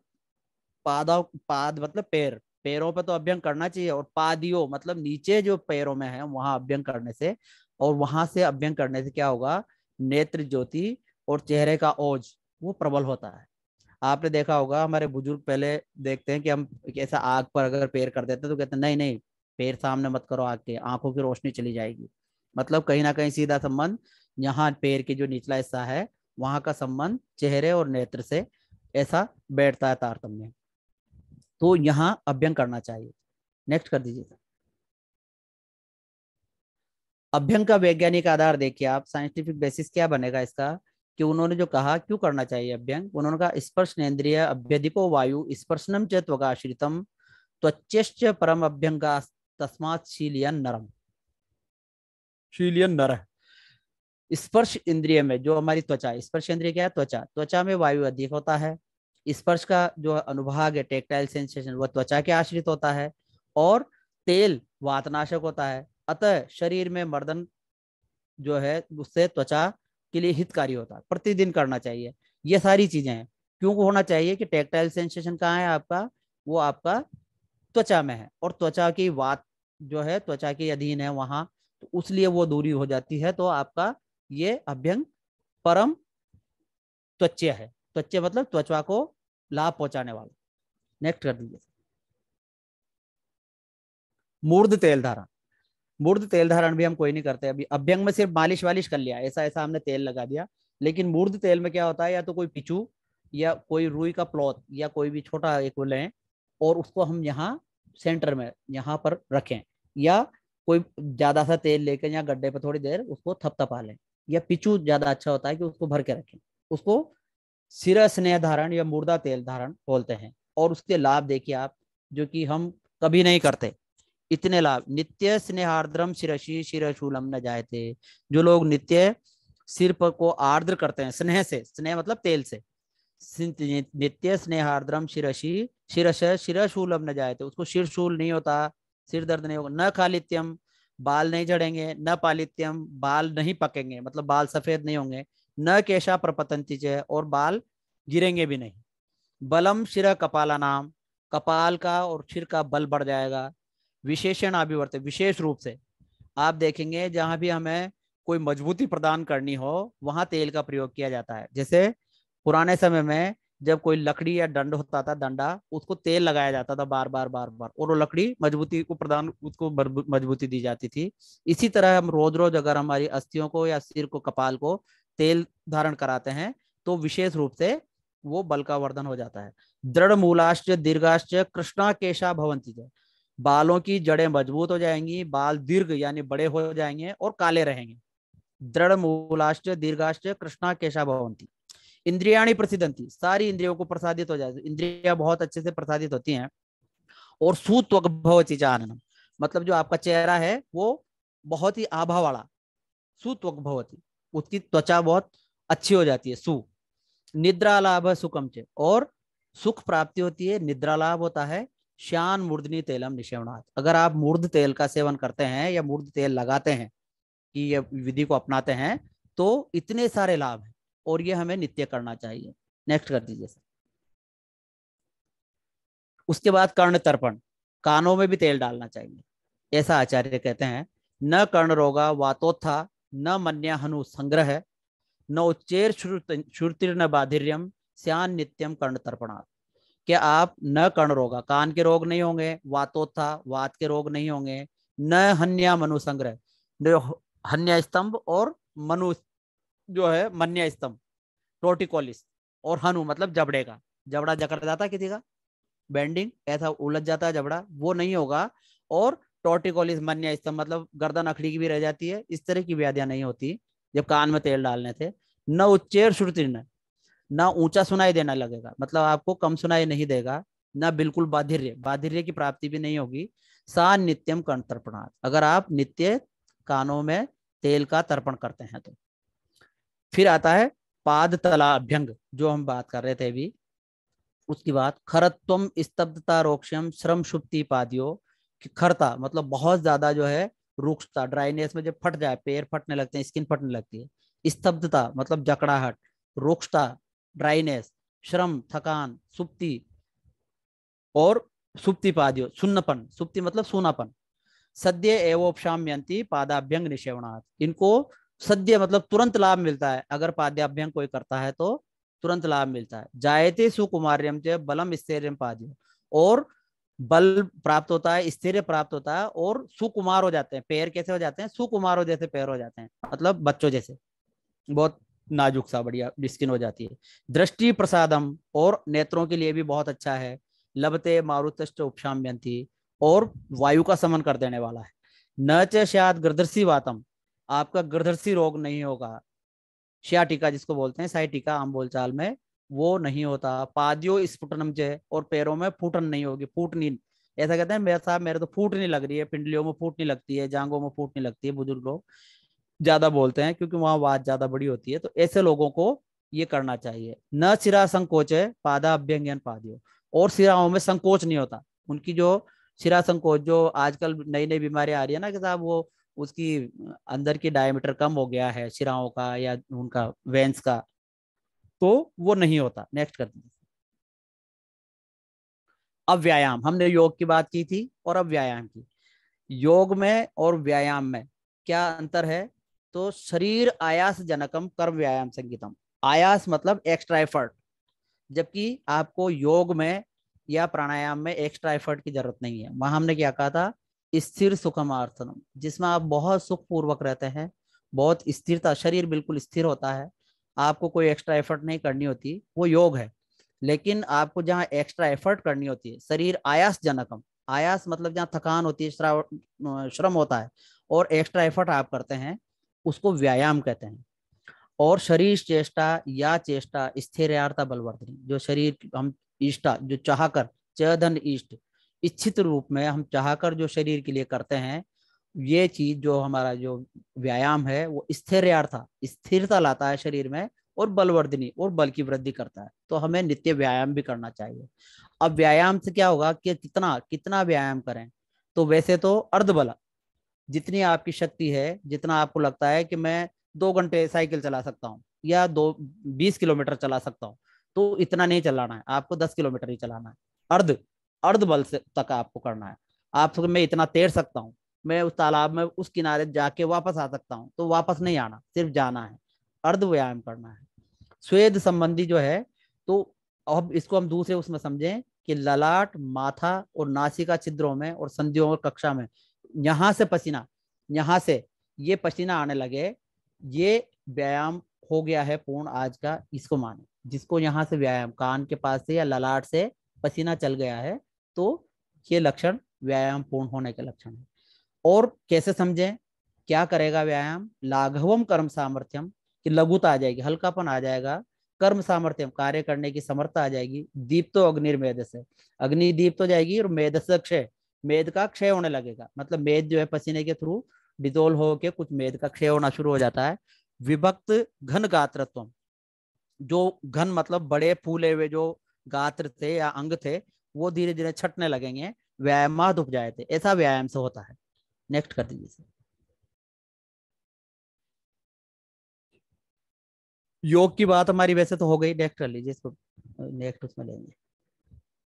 पादा पाद मतलब पैर। पैरों पे तो अभ्यंग करना चाहिए और पादियो मतलब नीचे जो पैरों में है, वहाँ अभ्यंग करने से। और वहाँ से अभ्यंग करने से क्या होगा? नेत्र ज्योति और चेहरे का ओज, वो प्रबल होता है। आपने देखा होगा, हमारे बुज़ुर्ग पहले देखते हैं कि हम ऐसा आग पर अगर पैर कर देते तो कहते नहीं नहीं, पैर सामने मत करो आग के, आँखों की रोशनी चली जाएगी। मतलब कहीं ना कहीं सीधा संबंध यहाँ पैर के जो निचला हिस्सा है, वहाँ का संबंध चेहरे और नेत्र से ऐसा बैठता है तारतम्य। तो यहाँ अभ्यंग करना चाहिए। नेक्स्ट कर दीजिए। अभ्यंग का वैज्ञानिक आधार देखिए आप। साइंटिफिक बेसिस क्या बनेगा इसका? कि उन्होंने जो कहा, क्यों करना चाहिए अभ्यंग? उन्होंने कहा स्पर्श नेन्द्रिय अभ्यधिको वायु स्पर्शनम च त्वगाश्रितम त्वच्च परम अभ्यंग तस्मात शीलियन नरम। शीलियन नर। स्पर्श इंद्रिय में, जो हमारी त्वचा स्पर्श इंद्रिय क्या है? त्वचा। त्वचा में वायु अधिक होता है, स्पर्श का जो अनुभाग है, टेक्टाइल सेंसेशन, वह त्वचा के आश्रित होता है, और तेल वातनाशक होता है। अतः शरीर में मर्दन जो है, उससे त्वचा के लिए हितकारी होता है। प्रतिदिन करना चाहिए। ये सारी चीज़ें हैं। क्यों होना चाहिए कि टेक्टाइल सेंसेशन कहाँ है आपका? वो आपका त्वचा में है, और त्वचा की वात जो है, त्वचा के अधीन है वहाँ तो उसलिए वो दूरी हो जाती है तो आपका ये अभ्यंग परम त्वच्य है। त्वच्य मतलब त्वचा को लाभ पहुँचाने वाला। नेक्स्ट कर दीजिए। मूर्ध तेल धारण। मूर्ध तेल धारण भी हम कोई नहीं करते। अभी अभ्यंग में सिर्फ़ मालिश वालिश कर लिया। ऐसा ऐसा हमने तेल लगा दिया। लेकिन मूर्ध तेल में क्या होता है? या तो कोई पिचू, या कोई रुई का प्लॉथ, या कोई भी छोटा एक लें और उसको हम यहाँ सेंटर में, यहाँ पर रखें। या कोई ज़्यादा सा तेल लेकर या गड्ढे पर थोड़ी देर उसको थपथपा लें। या पिचू ज़्यादा अच्छा होता है कि उसको भर के रखें। उसको सिर स्नेह धारण या मुर्दा तेल धारण बोलते हैं। और उसके लाभ देखिए आप, जो कि हम कभी नहीं करते। इतने लाभ। नित्य स्नेहार्द्रम शिरशी शिरशूलम न थे जो लोग नित्य सिर पर को आर्द्र करते हैं, स्नेह से, स्नेह मतलब तेल से नित्य स्नेहार्द्रम शिरशी शिरश शिरशूलम न थे उसको शिरशूल नहीं होता, सिर दर्द नहीं होगा। न खालित्यम बाल नहीं झड़ेंगे न पालित्यम, बाल नहीं पकेंगे मतलब बाल सफ़ेद नहीं होंगे, न केशा प्रपतंती और बाल गिरेंगे भी नहीं। बलम शिर कपाला नाम, कपाल का और सिर का बल बढ़ जाएगा। विशेषण अभिवर्त, विशेष रूप से। आप देखेंगे जहाँ भी हमें कोई मजबूती प्रदान करनी हो, वहाँ तेल का प्रयोग किया जाता है। जैसे पुराने समय में जब कोई लकड़ी या दंड होता था, डंडा, उसको तेल लगाया जाता था बार बार बार बार, और वो लकड़ी मजबूती को प्रदान, उसको मजबूती दी जाती थी। इसी तरह हम रोज रोज अगर हमारी अस्थियों को या सिर को, कपाल को तेल धारण कराते हैं तो विशेष रूप से वो बल का वर्धन हो जाता है। दृढ़ मूलाश्च, दीर्घाश्च, कृष्णा केशा भवंती बालों की जड़ें मज़बूत हो जाएँगी, बाल दीर्घ यानी बड़े हो जाएँगे और काले रहेंगे। दृढ़ मूलाश्च, दीर्घाश्च, कृष्णा केशा भवंती। इंद्रियाणी प्रसिद्धंती सारी इंद्रियों को प्रसादित हो जाए इंद्रिया बहुत अच्छे से प्रसादित होती हैं। और सुत्वक भवती चाननम मतलब जो आपका चेहरा है, वो बहुत ही आभा वाला सुत्वक भवती उसकी त्वचा बहुत अच्छी हो जाती है, सु। निद्रा लाभ सुखम चे। और सुख प्राप्ति होती है निद्रा लाभ होता है, श्यान मूर्धनी तेलम निशेवनाथ अगर आप मूर्ध तेल का सेवन करते हैं या मूर्ध तेल लगाते हैं, कि ये विधि को अपनाते हैं तो इतने सारे लाभ हैं। और ये हमें नित्य करना चाहिए। नेक्स्ट कर दीजिए सर उसके बाद कर्ण तर्पण। कानों में भी तेल डालना चाहिए। ऐसा आचार्य कहते हैं, न कर्ण रोगा वातोत्था, न मन्या हनु संग्रह, न उच्चेर श्रुतिर्न बाधिर्यम श्यान नित्यम कर्ण तर्पणात्। क्या आप न कर्ण रोगा, कान के रोग नहीं होंगे, वातोत्था, वात के रोग नहीं होंगे, न हन्या मनु संग्रह हन्या स्तंभ और मनु जो है मन्य स्तंभ टोटिकोलिस और हनु मतलब जबड़े का। जबड़ा जकड़ जाता किसी का बेंडिंग ऐसा उलझ जाता है जबड़ा, वो नहीं होगा। और टोटिकोलिस मन्या स्तंभ मतलब गर्दन अखड़ी की भी रह जाती है, इस तरह की व्याधियाँ नहीं होती, जब कान में तेल डालने थे। न उच्चेर श्रुति न ऊँचा सुनाई देना लगेगा मतलब आपको कम सुनाई नहीं देगा, न बिल्कुल बाधिर्य बाधिर्य की प्राप्ति भी नहीं होगी। सा नित्यम कर्ण तर्पणार्थ अगर आप नित्य कानों में तेल का तर्पण करते हैं तो। फिर आता है पाद तला अभ्यंग जो हम बात कर रहे थे अभी। उसकी बात, खरत्व स्तब्धता रोक्षम श्रम शुप्ति पादियो। खरता मतलब बहुत ज़्यादा जो है रुक्षता ड्राइनेस में जब फट जाए, पैर फटने लगते हैं, स्किन फटने लगती है। स्तब्धता मतलब जकड़ाहट रुक्षता ड्राइनेस, श्रम, थकान, सुप्ति और सुप्ति पादियो, सुन्नपन। सुप्ति मतलब सुनापन। सद्य एवोपशाम्यंती पादाभ्यंग निषेवनाथ इनको सद्य मतलब तुरंत लाभ मिलता है। अगर पाद्याभ्यंग कोई करता है तो तुरंत लाभ मिलता है। जायते सुकुमार्यम च बलम स्थिर पाद्य। और बल प्राप्त होता है स्थिर प्राप्त होता है और सुकुमार हो जाते हैं। पैर कैसे हो जाते हैं? सुकुमारों जैसे पैर हो जाते हैं। मतलब बच्चों जैसे। बहुत नाजुक सा, बढ़िया स्किन हो जाती है। दृष्टि प्रसादम और नेत्रों के लिए भी बहुत अच्छा है। लबते मारुत उपशाम्यंती और वायु का समन कर देने वाला है। न च शायद वातम आपका गर्दर्शी रोग नहीं होगा। टीका जिसको बोलते हैं, साइटिका आम बोलचाल में वो नहीं होता। पादियो स्फुटनम च और पैरों में फूटन नहीं होगी, फूटनी। ऐसा कहते हैं, मेरे साहब, मेरे तो फूट नहीं लग रही है, पिंडलियों में फूट नहीं लगती है जांगों में फूट नहीं लगती है, बुज़ुर्ग लोग ज़्यादा बोलते हैं क्योंकि वहाँ आवाज़ ज़्यादा बड़ी होती है। तो ऐसे लोगों को ये करना चाहिए। न सिरा संकोच है पादा अभ्यंगन पादियो। और सिराओं में संकोच नहीं होता। उनकी जो सिरा संकोच, जो आजकल नई नई बीमारी आ रही है ना कि साहब, वो उसकी, अंदर की डायमीटर कम हो गया है सिराओं का या उनका वेंस का तो वो नहीं होता। नेक्स्ट कर दीजिए अब व्यायाम हमने योग की बात की थी और अब व्यायाम की। योग में और व्यायाम में क्या अंतर है? तो शरीर आयास जनकम कर्म व्यायाम संगीतम। आयास मतलब एक्स्ट्रा एफर्ट जबकि आपको योग में या प्राणायाम में एक्स्ट्रा एफर्ट की ज़रूरत नहीं है। वहाँ हमने क्या कहा था? स्थिर सुखम आर्थनम जिसमें आप बहुत सुख पूर्वक रहते हैं, बहुत स्थिरता, शरीर बिल्कुल स्थिर होता है, आपको कोई एक्स्ट्रा एफर्ट नहीं करनी होती, वो योग है। लेकिन आपको जहाँ एक्स्ट्रा एफर्ट करनी होती है, शरीर आयास जनकम आयास मतलब जहाँ थकान होती है श्रम होता है, और एक्स्ट्रा एफर्ट आप करते हैं, उसको व्यायाम कहते हैं। और शरीर चेष्टा या चेष्टा स्थिरता बलवर्धनी, जो शरीर हम इष्टा जो चाहकर चधन इष्ट इच्छित रूप में हम चाहकर जो शरीर के लिए करते हैं, ये चीज़ जो हमारा जो व्यायाम है, वो स्थिरता स्थिरता लाता है शरीर में और बलवर्धनी और बल की वृद्धि करता है। तो हमें नित्य व्यायाम भी करना चाहिए। अब व्यायाम से क्या होगा कि कितना कितना व्यायाम करें? तो वैसे तो अर्धबल, जितनी आपकी शक्ति है, जितना आपको लगता है कि मैं दो घंटे साइकिल चला सकता हूँ या दो, बीस किलोमीटर चला सकता हूँ तो इतना नहीं चलाना है, आपको दस किलोमीटर ही चलाना है। अर्ध अर्ध बल से तक आपको करना है। आप मैं इतना तैर सकता हूँ, मैं उस तालाब में, उस किनारे जाके वापस आ सकता हूँ तो वापस नहीं आना, सिर्फ़ जाना है, अर्ध व्यायाम करना है। स्वेद संबंधी जो है तो अब इसको हम दूसरे उसमें समझें कि ललाट, माथा और नासिका छिद्रों में और संधियों और कक्षा में, यहाँ से पसीना, यहाँ से ये पसीना आने लगे, ये व्यायाम हो गया है पूर्ण आज का, इसको माने, जिसको यहाँ से व्यायाम, कान के पास से या ललाट से पसीना चल गया है तो ये लक्षण व्यायाम पूर्ण होने के लक्षण है। और कैसे समझें? क्या करेगा व्यायाम? लाघवम कर्म सामर्थ्यम, कि लघुता आ जाएगी, हल्कापन आ जाएगा, कर्म सामर्थ्यम, कार्य करने की समर्था आ जाएगी, दीप तो अग्निर्मेद से। अग्नि दीप तो जाएगी और मेद से क्षय, मेद का क्षय होने लगेगा। मतलब मेद जो है पसीने के थ्रू डिजोल्व होके कुछ मेद का क्षय होना शुरू हो जाता है। विभक्त घन गात्रत्व जो घन मतलब बड़े फूले हुए जो गात्र थे या अंग थे वो धीरे धीरे छटने लगेंगे व्यायाम उपजाए थे। ऐसा व्यायाम से होता है। नेक्स्ट कर दीजिए योग की बात हमारी वैसे तो हो गई नेक्स्ट कर लीजिए इसको नेक्स्ट उसमें लेंगे।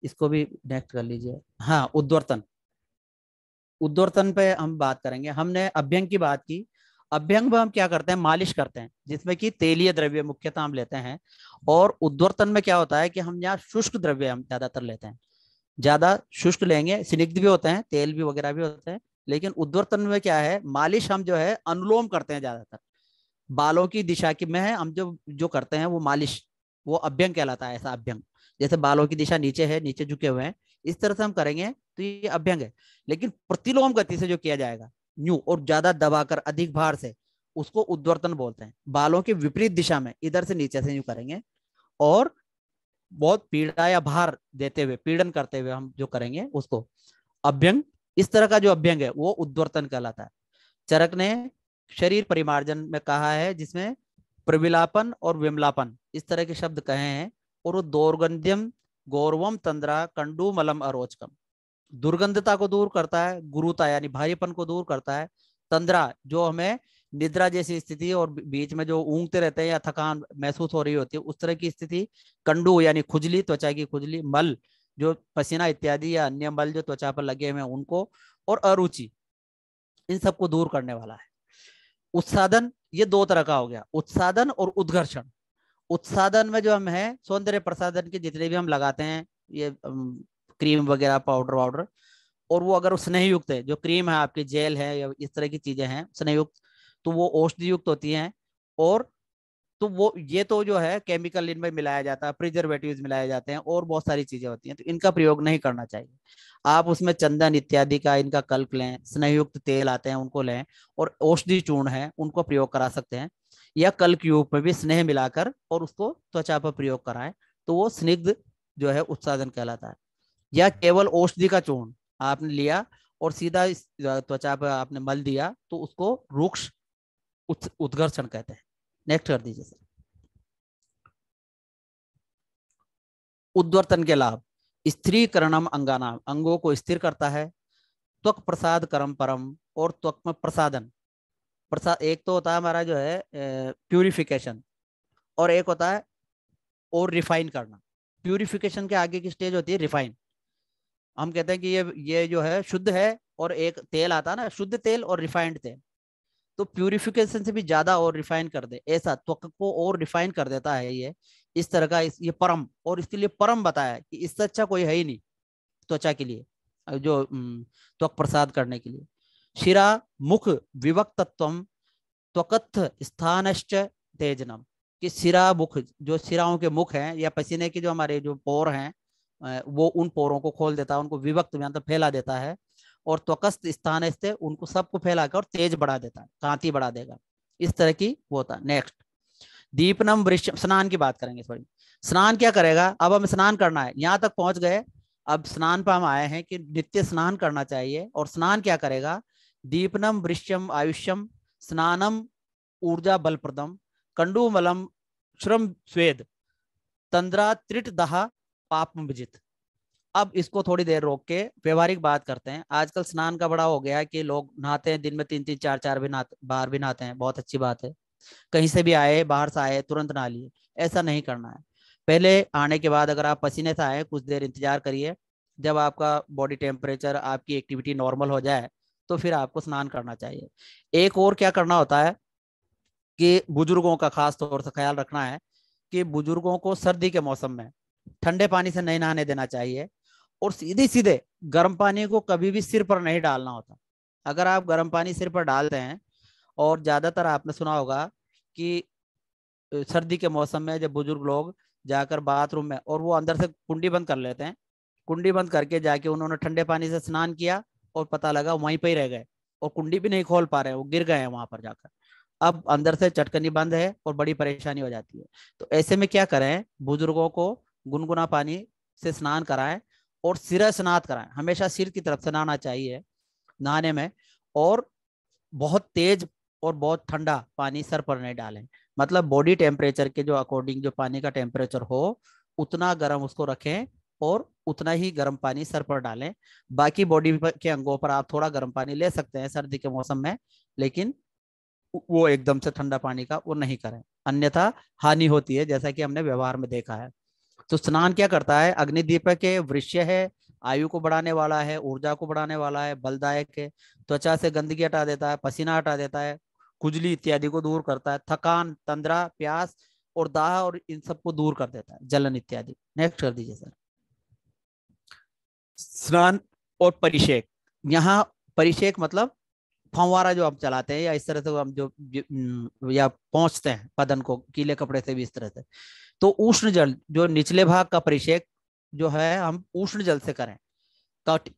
इसको भी नेक्स्ट कर लीजिए। हाँ उद्वर्तन। उद्वर्तन पे हम बात करेंगे। हमने अभ्यंग की बात की। अभ्यंग में हम क्या करते हैं? मालिश करते हैं, जिसमें कि तेलीय द्रव्य मुख्यतः हम लेते हैं। और उद्वर्तन में क्या होता है कि हम यहाँ शुष्क द्रव्य हम ज़्यादातर लेते हैं। ज़्यादा शुष्क लेंगे, स्निग्ध भी होते हैं, तेल भी वगैरह भी होते हैं, लेकिन उद्वर्तन में क्या है, मालिश हम जो है अनुलोम करते हैं ज़्यादातर। बालों की दिशा की में हम जो जो करते हैं वो मालिश, वो अभ्यंग कहलाता है ऐसा अभ्यंग। जैसे बालों की दिशा नीचे है, नीचे झुके हुए हैं, इस तरह से हम करेंगे तो ये अभ्यंग है। लेकिन प्रतिलोम गति से जो किया जाएगा, न्यू और ज़्यादा दबाकर अधिक भार से, उसको उद्वर्तन बोलते हैं। बालों के विपरीत दिशा में, इधर से नीचे से न्यू करेंगे और बहुत पीड़ा या भार देते हुए, पीड़न करते हुए हम जो करेंगे उसको। अभ्यंग, इस तरह का जो अभ्यंग है, वो उद्वर्तन कहलाता है। चरक ने शरीर परिमार्जन में कहा है, जिसमें प्रविलापन और विमलापन, इस तरह के शब्द कहे हैं, और वो दौर्गंध्यम, गौरवम, तंद्रा कंडू मलम अरोचकम। दुर्गंधता को दूर करता है, गुरुता यानी भारीपन को दूर करता है। तंद्रा, जो हमें निद्रा जैसी स्थिति और बीच में जो ऊंगते रहते हैं या थकान महसूस हो रही होती है, उस तरह की स्थिति, कंडू यानी खुजली, त्वचा की खुजली, मल, जो पसीना इत्यादि या अन्य मल जो त्वचा पर लगे हुए हैं, उनको और अरुचि, इन सबको दूर करने वाला है। उत्साधन ये दो तरह का हो गया। उत्साधन और उद्घर्षण। उत्साधन में जो हम है, सौंदर्य प्रसाधन के जितने भी हम लगाते हैं, ये क्रीम वगैरह, पाउडर, वाउडर, और वो अगर स्नेह युक्त है, जो क्रीम है, आपकी जेल है या इस तरह की चीज़ें हैं स्नेह युक्त तो वो औषधि युक्त होती हैं और तो वो, ये तो जो है केमिकल इनमें मिलाया जाता है प्रिजर्वेटिव मिलाए जाते हैं और बहुत सारी चीज़ें होती हैं तो इनका प्रयोग नहीं करना चाहिए। आप उसमें चंदन इत्यादि का इनका कल्प लें, स्नेहयुक्त तेल आते हैं, उनको लें और औषधि चूर्ण है, उनको प्रयोग करा सकते हैं। या कल्क युग में भी स्नेह मिलाकर और उसको त्वचा पर प्रयोग कराएँ तो वो स्निग्ध जो है उत्साधन कहलाता है। या केवल औषधि का चूर्ण आपने लिया और सीधा त्वचा पर आपने मल दिया तो उसको रुक्ष उत्कर्षण कहते हैं। नेक्स्ट कर दीजिए सर उद्वर्तन के लाभ। स्त्रीकरणम अंगानाम अंगों को स्थिर करता है। त्वक प्रसाद करम परम और त्वक में प्रसादन। प्रसाद एक तो होता है हमारा जो है प्यूरिफिकेशन और एक होता है और रिफाइन करना। प्यूरिफिकेशन के आगे की स्टेज होती है रिफाइन हम कहते हैं कि ये ये जो है शुद्ध है और एक तेल आता है ना, शुद्ध तेल और रिफाइंड तेल। तो प्यूरिफिकेशन से भी ज़्यादा और रिफाइन कर दे ऐसा त्वक को और रिफाइन कर देता है ये इस तरह का इस, ये परम और इसके लिए परम बताया कि इससे अच्छा कोई है ही नहीं त्वचा के लिए जो त्वक प्रसाद करने के लिए। शिरा मुख विवक्तत्व त्वकत्थ स्थानश्च तेजनम। कि सिरा मुख जो सिराओं के मुख हैं या पसीने के जो हमारे जो पोर हैं वो उन पोरों को खोल देता है उनको विभक्त में फैला देता है और त्वकस्त स्थान स्थित उनको सबको फैलाकर और तेज बढ़ा देता है, कांति बढ़ा देगा। इस तरह की वो होता है। नेक्स्ट दीपनम वृक्ष स्नान की बात करेंगे सॉरी स्नान क्या करेगा? अब हमें स्नान करना है। यहाँ तक पहुँच गए। अब स्नान पर हम आए हैं कि नित्य स्नान करना चाहिए और स्नान क्या करेगा? दीपनम वृश्यम आयुष्यम, स्नानम ऊर्जा बलप्रदम, कंडुमलम श्रम स्वेद, तंद्रा त्रिट दहा पाप विजित। अब इसको थोड़ी देर रोक के व्यवहारिक बात करते हैं। आजकल स्नान का बड़ा हो गया है कि लोग नहाते हैं, दिन में तीन तीन चार चार भी नहाते बाहर भी नहाते हैं। बहुत अच्छी बात है। कहीं से भी आए, बाहर से आए, तुरंत नहा लिए। ऐसा नहीं करना है। पहले आने के बाद अगर आप पसीने से आए, कुछ देर इंतज़ार करिए। जब आपका बॉडी टेम्परेचर, आपकी एक्टिविटी नॉर्मल हो जाए तो फिर आपको स्नान करना चाहिए। एक और क्या करना होता है कि बुज़ुर्गों का खास तौर से ख्याल रखना है कि बुज़ुर्गों को सर्दी के मौसम में ठंडे पानी से नहीं नहाने देना चाहिए। और सीधे सीधे गर्म पानी को कभी भी सिर पर नहीं डालना होता। अगर आप गर्म पानी सिर पर डालते हैं, और ज़्यादातर आपने सुना होगा कि सर्दी के मौसम में जब बुज़ुर्ग लोग जाकर बाथरूम में, और वो अंदर से कुंडी बंद कर लेते हैं, कुंडी बंद करके जाके उन्होंने ठंडे पानी से स्नान किया, और पता लगा वहीं पर ही रह गए, और कुंडी भी नहीं खोल पा रहे, वो गिर गए हैं वहाँ पर जाकर। अब अंदर से चटकनी बंद है, और बड़ी परेशानी हो जाती है। तो ऐसे में क्या करें, बुज़ुर्गों को गुनगुना पानी से स्नान कराएँ और सिर स्नात कराएँ। हमेशा सिर की तरफ़ से नहाना चाहिए, नहाने में, और बहुत तेज और बहुत ठंडा पानी सर पर नहीं डालें। मतलब बॉडी टेम्परेचर के जो अकॉर्डिंग जो पानी का टेम्परेचर हो, उतना गर्म उसको रखें और उतना ही गर्म पानी सर पर डालें। बाकी बॉडी के अंगों पर आप थोड़ा गर्म पानी ले सकते हैं सर्दी के मौसम में, लेकिन वो एकदम से ठंडा पानी का वो नहीं करें। अन्यथा हानि होती है, जैसा कि हमने व्यवहार में देखा है। तो स्नान क्या करता है? अग्निदीप के वृक्ष है आयु को बढ़ाने वाला है ऊर्जा को बढ़ाने वाला है बलदायक है त्वचा से गंदगी हटा देता है पसीना हटा देता है खुजली इत्यादि को दूर करता है थकान तंद्रा प्यास और दाह और इन सबको दूर कर देता है जलन इत्यादि। नेक्स्ट कर दीजिए सर स्नान और परिषेक यहाँ परिषेक मतलब फंवारा जो हम चलाते हैं या इस तरह से हम जो या पहुँचते हैं पदन को गीले कपड़े से भी इस तरह से। तो उष्ण जल, जो निचले भाग का परिषेक जो है, हम उष्ण जल से करें।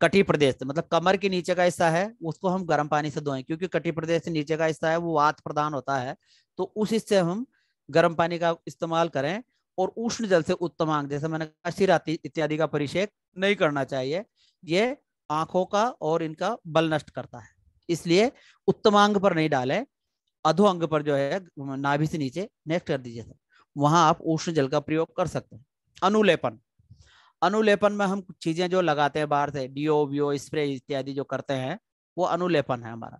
कटी प्रदेश मतलब कमर के नीचे का हिस्सा है, उसको हम गर्म पानी से धोएँ, क्योंकि कटी प्रदेश से नीचे का हिस्सा है, वो वात प्रदान होता है तो उस हिस्से हम गर्म पानी का इस्तेमाल करें और उष्ण जल से उत्तमांग जैसे मैंने कहा सिर इत्यादि का परिषेक नहीं करना चाहिए, ये आँखों का और इनका बल नष्ट करता है। इसलिए उत्तमांग पर नहीं डालें, अधो अंग पर जो है, नाभि से नीचे नेक्स्ट कर दीजिए। सर वहाँ आप उष्ण जल का प्रयोग कर सकते हैं। अनुलेपन। अनुलेपन में हम चीज़ें जो लगाते हैं बाहर से डीओ वियो स्प्रे इत्यादि जो करते हैं, वो अनुलेपन है हमारा।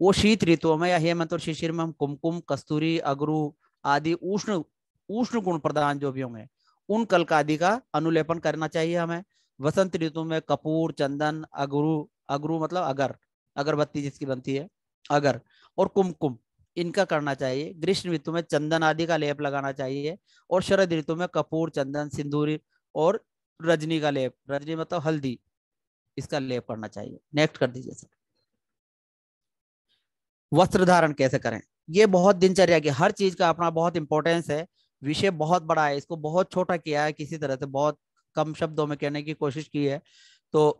वो शीत ऋतुओं में या हेमंत और शिशिर में हम कुमकुम, कस्तूरी, अगरू आदि उष्ण उष्ण गुण प्रदान जो भी होंगे, उन कलक आदि का अनुलेपन करना चाहिए हमें। वसंत ऋतु में कपूर, चंदन, अगरू अगरू मतलब अगर, अगरबत्ती जिसकी बनती है, अगर और कुमकुम। इनका करना चाहिए। ग्रीष्म ऋतु में चंदन आदि का लेप लगाना चाहिए और शरद ऋतु में कपूर, चंदन, सिंदूरी और रजनी का लेप। रजनी मतलब हल्दी, इसका लेप करना चाहिए। नेक्स्ट कर दीजिए सर वस्त्र धारण कैसे करें? ये बहुत दिनचर्या की, हर चीज़ का अपना बहुत इंपॉर्टेंस है। विषय बहुत बड़ा है, इसको बहुत छोटा किया है, किसी तरह से बहुत कम शब्दों में कहने की कोशिश की है। तो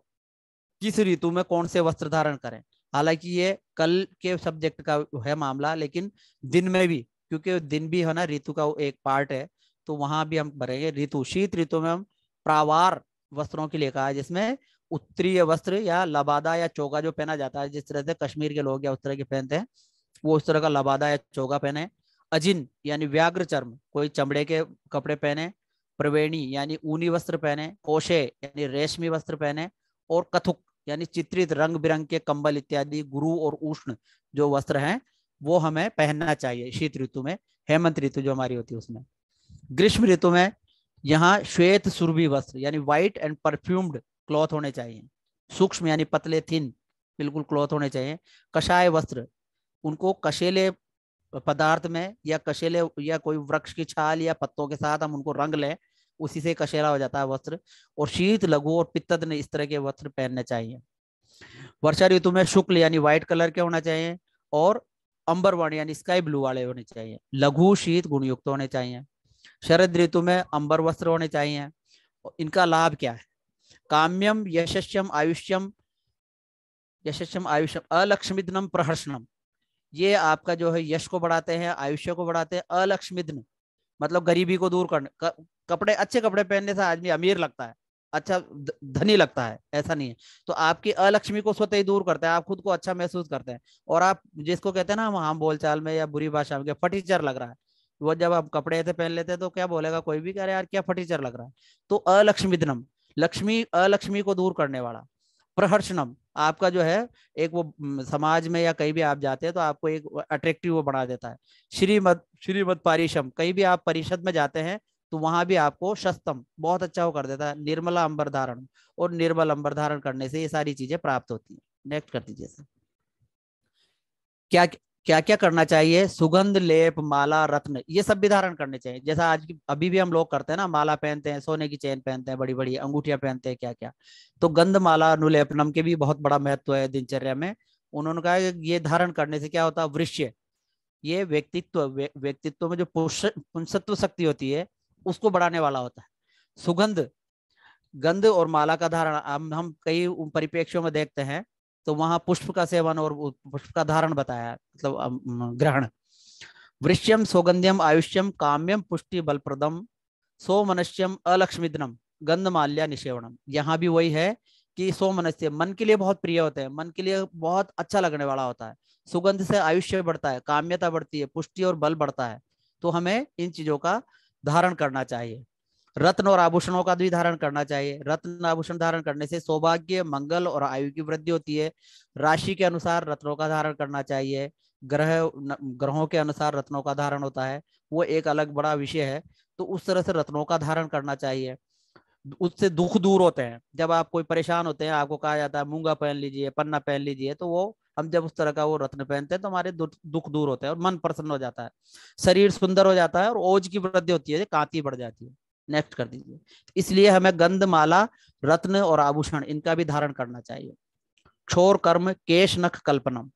किस ऋतु में कौन से वस्त्र धारण करें? हालाँकि ये कल के सब्जेक्ट का है मामला, लेकिन दिन में भी, क्योंकि दिन भी है ना, ऋतु का एक पार्ट है तो वहाँ भी हम भरेंगे। ऋतु, शीत ऋतु में हम प्रावार वस्त्रों के कहा है, जिसमें उत्तरीय वस्त्र या लबादा या चोगा जो पहना जाता है, जिस तरह से कश्मीर के लोग या उस तरह के पहनते हैं, वो उस तरह का लबादा या चोगा पहने। अजिन यानी व्याग्र चर्म, कोई चमड़े के कपड़े पहने, प्रवेणी यानी ऊनी वस्त्र पहने कोशे यानी रेशमी वस्त्र पहने, और कथुक यानी चित्रित रंग बिरंग के कंबल इत्यादि, गुरु और उष्ण जो वस्त्र हैं, वो हमें पहनना चाहिए शीत ऋतु में, हेमंत ऋतु जो हमारी होती है उसमें। ग्रीष्म ऋतु में यहाँ श्वेत सुरभि वस्त्र यानी व्हाइट एंड परफ्यूम्ड क्लॉथ होने चाहिए। सूक्ष्म यानी पतले थिन बिल्कुल क्लॉथ होने चाहिए। कषाय वस्त्र, उनको कशेले पदार्थ में या कशेले या कोई वृक्ष की छाल या पत्तों के साथ हम उनको रंग लें उसी से कशेरा हो जाता है वस्त्र, और शीत, लघु और पित्त ने इस तरह के वस्त्र पहनने चाहिए। वर्षा ऋतु में शुक्ल यानी व्हाइट कलर के होना चाहिए, और अंबरवर्ण यानी स्काई ब्लू वाले होने चाहिए। लघु, शीत गुणयुक्त होने चाहिए। शरद ऋतु में अंबर वस्त्र होने चाहिए। इनका लाभ क्या है? काम्यम, यशस्यम, आयुष्यम यशस्यम, आयुष्यम, अलक्ष्मिदनम, प्रहर्षणम। ये आपका जो है यश को बढ़ाते हैं, आयुष्य को बढ़ाते हैं, अलक्ष्मिदन। मतलब गरीबी को दूर करने कपड़े, अच्छे कपड़े पहनने से आदमी अमीर लगता है अच्छा धनी लगता है, ऐसा नहीं है। तो आपकी अलक्ष्मी को स्वतः ही दूर करते हैं, आप खुद को अच्छा महसूस करते हैं, और आप जिसको कहते हैं ना हम बोलचाल में या बुरी भाषा में फटीचर लग रहा है। वो जब आप कपड़े ऐसे पहन लेते हैं तो क्या बोलेगा, कोई भी कह रहे यार, क्या फटीचर लग रहा है? तो अलक्ष्मीदनम लक्ष्मी, अलक्ष्मी को दूर करने वाला, प्रहर्षणम, आपका जो है, एक वो समाज में या कहीं भी आप जाते हैं तो आपको एक अट्रैक्टिव वो बना देता है। श्रीमद श्रीमद पारिशम, कहीं भी आप परिषद में जाते हैं तो वहाँ भी आपको शस्तम बहुत अच्छा वो कर देता है, निर्मला अंबर धारण और निर्मल अंबर धारण करने से ये सारी चीज़ें प्राप्त होती है। नेक्स्ट कर दीजिए क्या क्या क्या करना चाहिए? सुगंध, लेप, माला, रत्न, ये सब भी धारण करने चाहिए। जैसा आज की, अभी भी हम लोग करते हैं ना, माला पहनते हैं, सोने की चेन पहनते हैं बड़ी बड़ी अंगूठियाँ पहनते हैं क्या क्या तो गंध, माला, अनुलेपनम के भी बहुत बड़ा महत्व है दिनचर्या में। उन्होंने कहा ये धारण करने से क्या होता है? वृक्ष्य ये व्यक्तित्व व्यक्तित्व में जो पुंसत्व शक्ति होती है उसको बढ़ाने वाला होता है। सुगंध, गंध और माला का धारण, हम हम कई परिप्रेक्ष्यों में देखते हैं तो वहाँ पुष्प का सेवन और पुष्प का धारण बताया मतलब ग्रहण। वृश्यम सौगंध्यम आयुष्यम काम्यम पुष्टि बलप्रदम सोमनस्यम अलक्ष्मिदनम गंधमाल्या निषेवनम यहाँ भी वही है कि सोमनस्य मन के लिए बहुत प्रिय होते हैं, मन के लिए बहुत अच्छा लगने वाला होता है। सुगंध से आयुष्य बढ़ता है, काम्यता बढ़ती है, पुष्टि और बल बढ़ता है। तो हमें इन चीज़ों का धारण करना चाहिए। रत्न और आभूषणों का भी धारण करना चाहिए। रत्न आभूषण धारण करने से सौभाग्य, मंगल और आयु की वृद्धि होती है। राशि के अनुसार रत्नों का धारण करना चाहिए। ग्रह ग्रहों के अनुसार रत्नों का धारण होता है। वो एक अलग बड़ा विषय है। तो उस तरह से रत्नों का धारण करना चाहिए। उससे दुख दूर होते हैं। जब आप कोई परेशान होते हैं, आपको कहा जाता है, मूँगा पहन लीजिए, पन्ना पहन लीजिए तो वो हम जब उस तरह का वो रत्न पहनते हैं तो हमारे दुख दूर होता है और मन प्रसन्न हो जाता है। शरीर सुंदर हो जाता है और ओज की वृद्धि होती है कांति बढ़ जाती है। नेक्स्ट कर दीजिए। इसलिए हमें गंध माला रत्न और आभूषण, इनका भी धारण करना चाहिए। छोर कर्म, केश नख कल्पनम।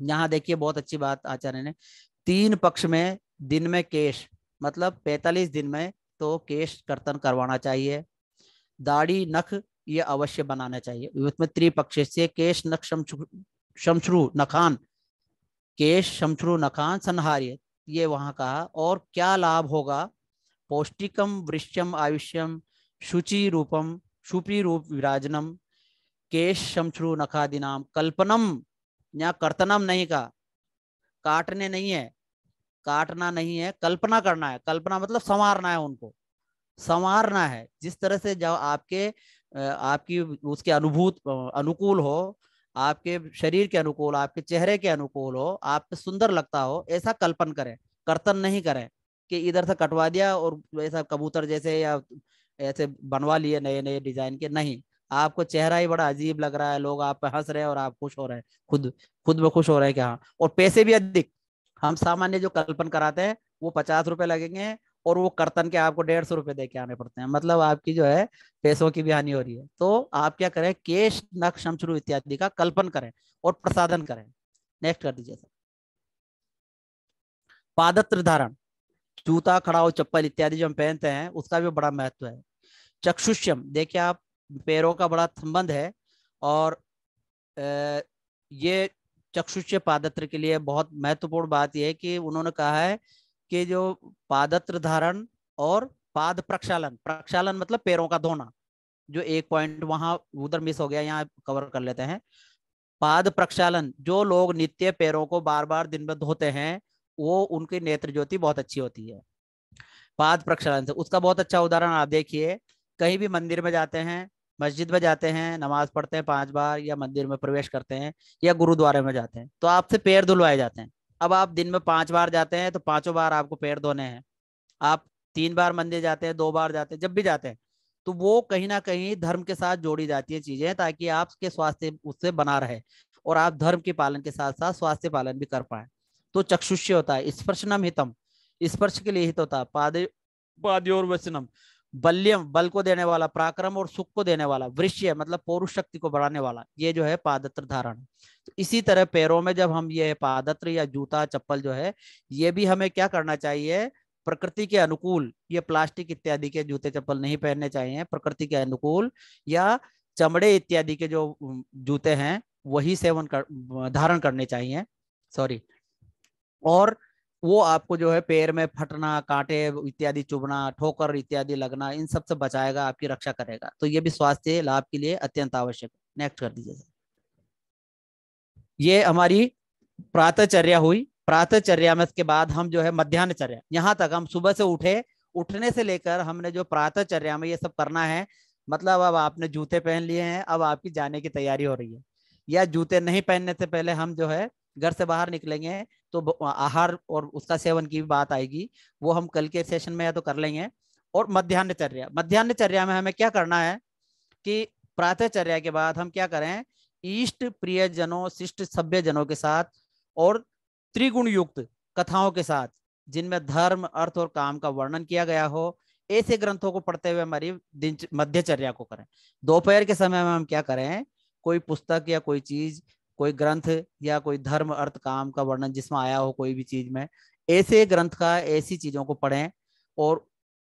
यहाँ देखिए, बहुत अच्छी बात आचार्य ने। तीन पक्ष में दिन में केश मतलब 45 दिन में तो केश कर्तन करवाना चाहिए। दाढ़ी, नख, ये अवश्य बनाना चाहिए। उसमें त्रिपक्ष से केश, नख शमश्रु नखान, केश शमश्रु नखान संहार्य, ये वहाँ कहा, और क्या लाभ होगा? पौष्टिकम वृश्यम आयुष्यम शुचि रूपम शुपी रूप विराजनम, केश शमश्रु नखादिनाम, कल्पनम या कर्तनम नहीं का काटने नहीं है, काटना नहीं है, कल्पना करना है, कल्पना मतलब संवारना है उनको, संवारना है, जिस तरह से जब आपके आपकी उसके अनुभूत अनुकूल हो आपके शरीर के अनुकूल, आपके चेहरे के अनुकूल हो आप सुंदर लगता हो, ऐसा कल्पन करें, कर्तन नहीं करें कि इधर से कटवा दिया और ऐसा कबूतर जैसे या ऐसे बनवा लिए नए नए डिज़ाइन के, नहीं। आपको चेहरा ही बड़ा अजीब लग रहा है, लोग आप पे हंस रहे हैं और आप खुश हो रहे हैं, खुद खुद में खुश हो रहे हैं कि हाँ। और पैसे भी अधिक, हम सामान्य जो कल्पन कराते हैं, वो पचास रुपए लगेंगे और वो कर्तन के आपको डेढ़ सौ रुपए दे के आने पड़ते हैं। मतलब आपकी जो है, पैसों की भी हानि हो रही है। तो आप क्या करें, केश नक शमशुरु इत्यादि का कल्पन करें और प्रसादन करें। नेक्स्ट कर दीजिए सर। पादत्र धारण, जूता खड़ाओ चप्पल इत्यादि जो हम पहनते हैं, उसका भी बड़ा महत्व है। चक्षुष्यम, देखिए आप, पैरों का बड़ा संबंध है और ये चक्षुष्य पादत्र के लिए बहुत महत्वपूर्ण बात यह है कि उन्होंने कहा है कि जो पादत्र धारण और पाद प्रक्षालन प्रक्षालन मतलब पैरों का धोना, जो एक पॉइंट वहाँ उधर मिस हो गया, यहाँ कवर कर लेते हैं। पाद प्रक्षालन, जो लोग नित्य पैरों को बार बार दिन में धोते हैं, वो उनकी नेत्र ज्योति बहुत अच्छी होती है। पाद प्रक्षालन से, उसका बहुत अच्छा उदाहरण आप देखिए, कहीं भी मंदिर में जाते हैं, मस्जिद में जाते हैं, नमाज़ पढ़ते हैं पाँच बार या मंदिर में प्रवेश करते हैं या गुरुद्वारे में जाते हैं तो आपसे पैर धुलवाए जाते हैं। अब आप दिन में पाँच बार जाते हैं तो पाँचों बार आपको पैर धोने हैं। आप तीन बार मंदिर जाते हैं, दो बार जाते हैं, जब भी जाते हैं तो वो कहीं ना कहीं धर्म के साथ जोड़ी जाती है चीज़ें, ताकि आपके स्वास्थ्य उससे बना रहे और आप धर्म के पालन के साथ साथ स्वास्थ्य पालन भी कर पाए। तो चक्षुष्य होता है, स्पर्शनम हितम, स्पर्श के लिए हित होता है, पाद पाद्योर वचनम बल्यम, बल को देने वाला, पराक्रम और सुख को देने वाला, वृश्य मतलब पौरुष शक्ति को बढ़ाने वाला, ये जो है पादत्र धारण। तो इसी तरह पैरों में जब हम ये पादत्र या जूता, चप्पल जो है, ये भी हमें क्या करना चाहिए? प्रकृति के अनुकूल, ये प्लास्टिक इत्यादि के जूते, चप्पल नहीं पहनने चाहिए, प्रकृति के अनुकूल या चमड़े इत्यादि के जो जूते हैं, वही सेवन कर, धारण करने चाहिए। सॉरी। और वो आपको जो है पैर में फटना, कांटे इत्यादि चुभना, ठोकर इत्यादि लगना, इन सबसे बचाएगा, आपकी रक्षा करेगा। तो ये भी स्वास्थ्य लाभ के लिए अत्यंत आवश्यक नेक्स्ट कर दीजिए ये हमारी प्रातःचर्या हुई। प्रातःचर्या में इसके बाद हम जो है मध्यान्हचर्या। यहाँ तक हम सुबह से उठे, उठने से लेकर हमने जो प्रातःचर्या में ये सब करना है मतलब अब आपने जूते पहन लिए हैं, अब आपकी जाने की तैयारी हो रही है। या जूते नहीं पहनने से पहले हम जो है घर से बाहर निकलेंगे तो आहार और उसका सेवन की भी बात आएगी, वो हम कल के सेशन में या तो कर लेंगे। और मध्यान्हचर्या मध्यान्हचर्या में हमें क्या करना है कि प्रातःचर्या के बाद हम क्या करें, इष्ट प्रिय जनों शिष्ट सभ्य जनों के साथ और त्रिगुण युक्त कथाओं के साथ, जिनमें धर्म, अर्थ और काम का वर्णन किया गया हो, ऐसे ग्रंथों को पढ़ते हुए हमारी मध्यचर्या को करें। दोपहर के समय में हम क्या करें, कोई पुस्तक या कोई चीज़ कोई ग्रंथ या कोई धर्म, अर्थ, काम का वर्णन जिसमें आया हो कोई भी चीज़ में, ऐसे ग्रंथ का, ऐसी चीज़ों को पढ़ें और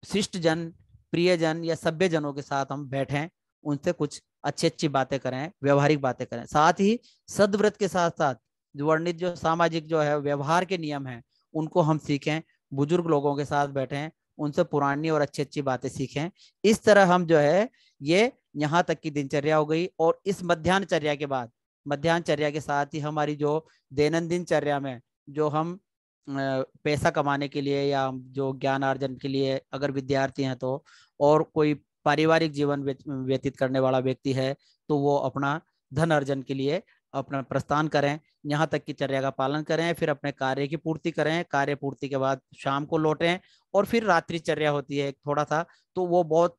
शिष्ट जन प्रियजन या सभ्य जनों के साथ हम बैठें, उनसे कुछ अच्छी अच्छी बातें करें, व्यवहारिक बातें करें। साथ ही सदव्रत के साथ साथ वर्णित, जो सामाजिक जो है, व्यवहार के नियम है, उनको हम सीखें, बुज़ुर्ग लोगों के साथ बैठें, उनसे पुरानी और अच्छी अच्छी बातें सीखें। इस तरह हम जो है, ये यहाँ तक की दिनचर्या हो गई और इस मध्यान्हचर्या के बाद मध्यान्हचर्या के साथ ही हमारी जो दैनंदिन चर्या में जो हम पैसा कमाने के लिए या जो ज्ञान अर्जन के लिए अगर विद्यार्थी हैं तो और कोई पारिवारिक जीवन व्यतीत करने वाला व्यक्ति है तो वो अपना धन अर्जन के लिए अपना प्रस्थान करें, यहाँ तक की चर्या का पालन करें, फिर अपने कार्य की पूर्ति करें, कार्य पूर्ति के बाद शाम को लौटें, और फिर रात्रि चर्या होती है थोड़ा सा तो वो बहुत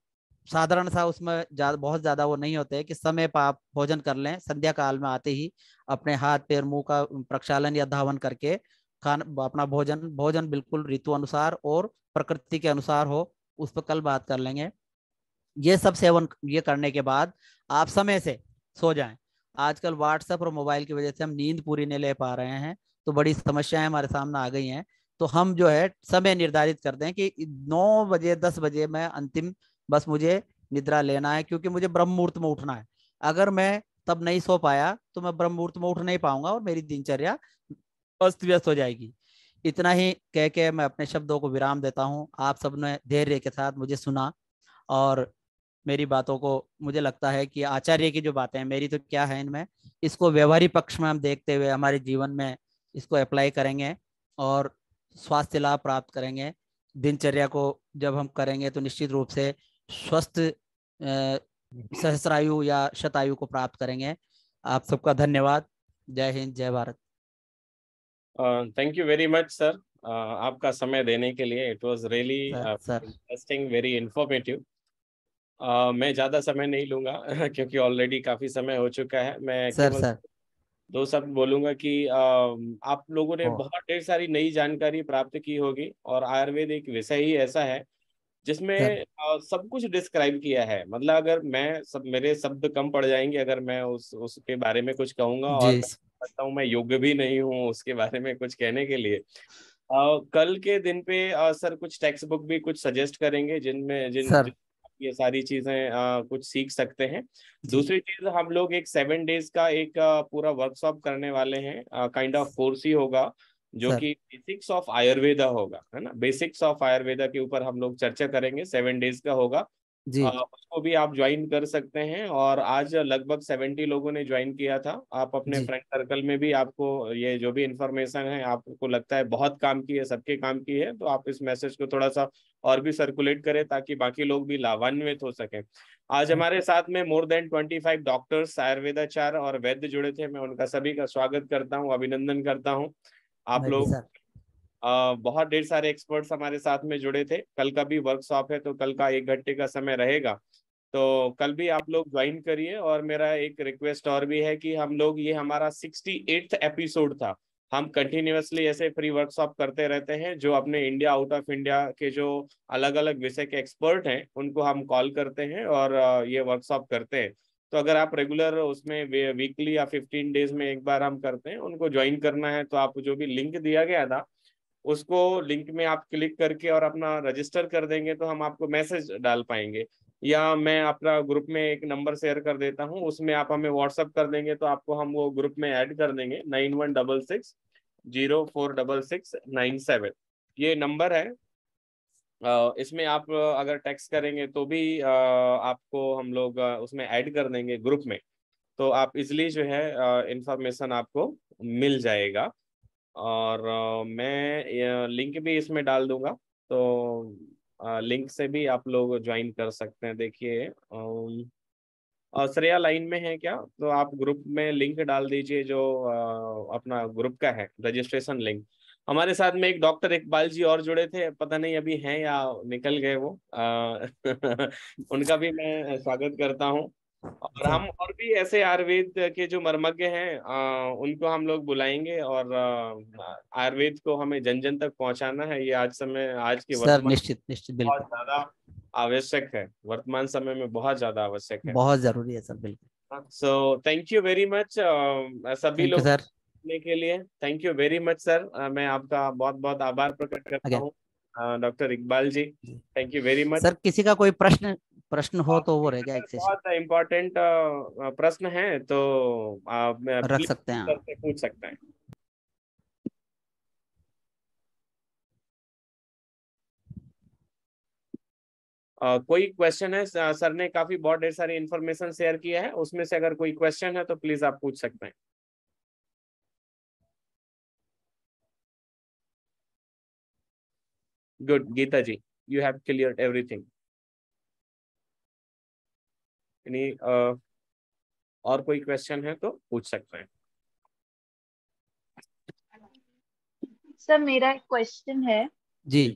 साधारण सा उसमें ज़्यादा बहुत ज़्यादा वो नहीं होते कि समय पर आप भोजन कर लें, संध्या काल में आते ही अपने हाथ, पैर, मुँह का प्रक्षालन या धावन करके खान अपना भोजन भोजन बिल्कुल ऋतु अनुसार और प्रकृति के अनुसार हो, उस पर कल बात कर लेंगे। ये सब सेवन, ये करने के बाद आप समय से सो जाएँ। आजकल व्हाट्सएप और मोबाइल की वजह से हम नींद पूरी नहीं ले पा रहे हैं तो बड़ी समस्याएँ हमारे सामने आ गई हैं। तो हम जो है, समय निर्धारित कर दें कि नौ बजे, दस बजे मैं अंतिम बस मुझे निद्रा लेना है, क्योंकि मुझे ब्रह्म मुहूर्त में उठना है। अगर मैं तब नहीं सो पाया तो मैं ब्रह्म मुहूर्त में उठ नहीं पाऊँगा और मेरी दिनचर्या अस्त व्यस्त हो जाएगी। इतना ही कह के मैं अपने शब्दों को विराम देता हूँ। आप सबने धैर्य के साथ मुझे सुना और मेरी बातों को मुझे लगता है कि आचार्य की जो बातें हैं, मेरी तो क्या है इनमें? इसको व्यवहारिक पक्ष में हम देखते हुए हमारे जीवन में इसको अप्लाई करेंगे और स्वास्थ्य लाभ प्राप्त करेंगे। दिनचर्या को जब हम करेंगे तो निश्चित रूप से स्वस्थ सहस्रायु या शतायु को प्राप्त करेंगे। आप सबका धन्यवाद। जय हिंद जय Bharat. Thank you very much sir आपका समय देने के लिए it was really interesting very informative मैं ज़्यादा समय नहीं लूँगा क्योंकि ऑलरेडी काफ़ी समय हो चुका है। मैं सर सर दो शब्द बोलूँगा कि uh, आप लोगों ने बहुत ढेर सारी नई जानकारी प्राप्त की होगी और आयुर्वेद एक विषय ही ऐसा है जिसमें सब कुछ डिस्क्राइब किया है। मतलब अगर मैं सब मेरे शब्द कम पड़ जाएँगे अगर मैं उस उसके बारे में कुछ कहूँगा और लगता हूँ मैं योग्य भी नहीं हूँ उसके बारे में कुछ कहने के लिए आ, कल के दिन पे आ, सर कुछ टेक्स्ट बुक भी कुछ सजेस्ट करेंगे जिनमें जिन, जिन ये सारी चीज़ें कुछ सीख सकते हैं। दूसरी चीज़ हम लोग एक सेवन डेज़ का एक पूरा वर्कशॉप करने वाले हैं। काइंड ऑफ़ कोर्स ही होगा। जो कि बेसिक्स ऑफ़ आयुर्वेदा होगा है ना? बेसिक्स ऑफ़ आयुर्वेदा के ऊपर हम लोग चर्चा करेंगे सेवन डेज़ का होगा। जी। आ, उसको भी आप ज्वाइन कर सकते हैं और आज लगभग सेवेंटी लोगों ने ज्वाइन किया था। आप अपने फ्रेंड सर्कल में भी आपको ये जो भी इंफॉर्मेशन है आपको लगता है बहुत काम की है सबके काम की है तो आप इस मैसेज को थोड़ा सा और भी सर्कुलेट करें ताकि बाकी लोग भी लाभान्वित हो सके। आज हमारे साथ में more than twenty five doctors आयुर्वेदाचार और वैद्य जुड़े थे। मैं उनका सभी का स्वागत करता हूँ अभिनंदन करता हूँ। आप लोग बहुत ढेर सारे एक्सपर्ट्स हमारे साथ में जुड़े थे। कल का भी वर्कशॉप है तो कल का एक घंटे का समय रहेगा। तो कल भी आप लोग ज्वाइन करिए और मेरा एक रिक्वेस्ट और भी है कि हम लोग ये हमारा सिक्सटी एट्थ एपिसोड था। हम कंटिन्यूसली ऐसे फ्री वर्कशॉप करते रहते हैं जो अपने इंडिया आउट ऑफ़ इंडिया के जो अलग अलग विषय के एक्सपर्ट हैं उनको हम कॉल करते हैं और ये वर्कशॉप करते हैं। तो अगर आप रेगुलर उसमें वीकली या फिफ्टीन डेज़ में एक बार हम करते हैं, उनको ज्वाइन करना है तो आप जो भी लिंक दिया गया था, उसको लिंक में आप क्लिक करके और अपना रजिस्टर कर देंगे तो हम आपको मैसेज डाल पाएँगे। या मैं अपना ग्रुप में एक नंबर शेयर कर देता हूँ, उसमें आप हमें व्हाट्सअप कर देंगे तो आपको हम वो ग्रुप में ऐड कर देंगे nine one double six zero four double six nine seven ये नंबर है इसमें आप अगर टेक्स्ट करेंगे तो भी आपको हम लोग उसमें ऐड कर देंगे ग्रुप में। तो आप इजली जो है इंफॉर्मेशन आपको मिल जाएगा। और मैं लिंक भी इसमें डाल दूँगा। तो लिंक से भी आप लोग ज्वाइन कर सकते हैं। देखिए श्रेया लाइन में है क्या? तो आप ग्रुप में लिंक डाल दीजिए जो अपना ग्रुप का है, रजिस्ट्रेशन लिंक। हमारे साथ में एक डॉक्टर इकबाल जी और जुड़े थे पता नहीं अभी हैं या निकल गए वो। आ, उनका भी मैं स्वागत करता हूँ। और हम और भी ऐसे आयुर्वेद के जो मर्मज्ञ हैं आ, उनको हम लोग बुलाएँगे और आयुर्वेद को हमें जन जन तक पहुंचाना है। ये आज समय आज के सर निश्चित निश्चित बहुत ज़्यादा आवश्यक है। वर्तमान समय में बहुत ज़्यादा आवश्यक है। बहुत ज़रूरी है सर बिल्कुल। So thank you very much सभी लोग। सर के लिए। Thank you very much sir मैं आपका बहुत बहुत आभार प्रकट करता हूँ। Doctor Iqbal ji thank you very much sir किसी का कोई प्रश्न प्रश्न हो तो वो रहेगा बहुत इम्पोर्टेंट प्रश्न है तो आप रख सकते हैं पूछ सकते हैं। Uh, कोई क्वेश्चन है? सर ने काफ़ी बहुत ढेर सारी इन्फॉर्मेशन शेयर किया है। उसमें से अगर कोई क्वेश्चन है तो प्लीज़ आप पूछ सकते हैं। Good Geeta ji you have clear everything यानी और कोई क्वेश्चन है तो पूछ सकते हैं। सर मेरा एक क्वेश्चन है। जी।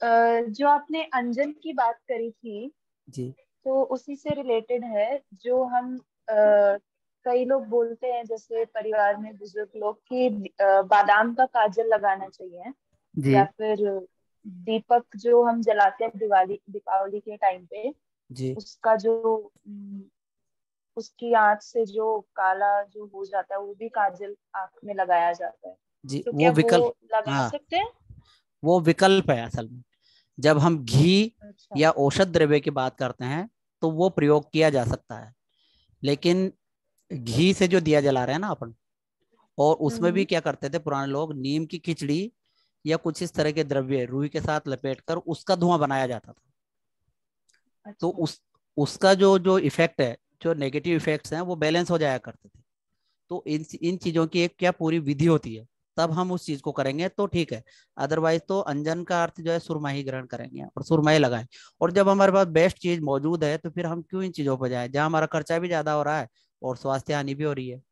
जो आपने अंजन की बात करी थी जी। तो उसी से रिलेटेड है जो हम कई लोग बोलते हैं जैसे परिवार में बुज़ुर्ग लोग कि बादाम का काजल लगाना चाहिए। जी। या फिर दीपक जो हम जलाते हैं दिवाली दीपावली के टाइम पे जी उसका जो उसकी आँख से जो काला जो हो जाता है वो भी काजल आँख में लगाया जाता है जी तो वो विकल्प लगा हाँ, सकते हैं वो विकल्प है असल में जब हम घी अच्छा। या औषध द्रव्य की बात करते हैं तो वो प्रयोग किया जा सकता है लेकिन घी से जो दिया जला रहे हैं ना अपन और उसमें भी हम्म। क्या करते थे पुराने लोग नीम की खिचड़ी या कुछ इस तरह के द्रव्य रूई के साथ लपेट कर उसका धुआँ बनाया जाता था। अच्छा। तो अच्छा। उस उसका जो जो इफ़ेक्ट है जो नेगेटिव इफेक्ट्स हैं वो बैलेंस हो जाया करते थे। तो इन इन चीज़ों की एक क्या पूरी विधि होती है तब हम उस चीज़ को करेंगे तो ठीक है। अदरवाइज़ तो अंजन का अर्थ जो है सुरमा ही ग्रहण करेंगे और सुरमा ही लगाएँ। और जब हमारे पास बेस्ट चीज़ मौजूद है तो फिर हम क्यों इन चीज़ों पर जाए? जहाँ हमारा खर्चा भी ज़्यादा हो रहा है और स्वास्थ्य हानि भी हो रही है।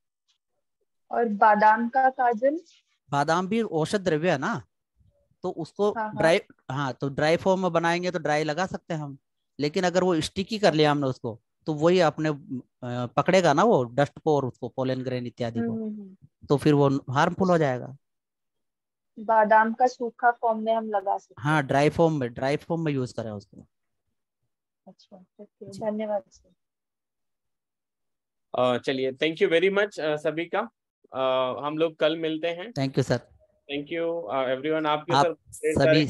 और बादाम का काजल बादाम भी औषध द्रव्य है ना? तो उसको हाँ, हाँ। ड्राई हाँ तो ड्राई फॉर्म में बनाएँगे तो ड्राई लगा सकते हैं हम। लेकिन अगर वो स्टिकी कर लिया हमने उसको तो वही अपने पकड़ेगा ना वो डस्ट को और उसको पोलन ग्रेन इत्यादि को। हम्म, हम्म, हम्म। तो फिर वो हार्मफुल हो जाएगा। बादाम का सूखा फॉर्म में हम लगा सकते हाँ। ड्राई फॉर्म में ड्राई फॉर्म में यूज़ करें उसको। अच्छा धन्यवाद चलिए थैंक यू वेरी मच सभी का। uh, हम लोग कल मिलते हैं। Thank you sir thank you everyone आपके आप सभी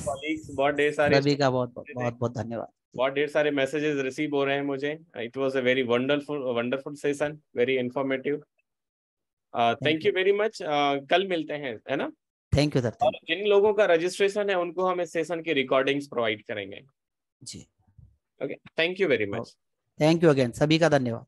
बहुत ढेर सारे सभी का बहुत बहुत बहुत धन्यवाद। बहुत ढेर सारे मैसेजेस रिसीव हो रहे हैं मुझे। It was a very wonderful wonderful session very informative thank you very much कल मिलते हैं है ना? थैंक यू सर और जिन लोगों का रजिस्ट्रेशन है उनको हम इस सेशन की रिकॉर्डिंग्स प्रोवाइड करेंगे। जी। Okay thank you very much thank you again सभी का धन्यवाद।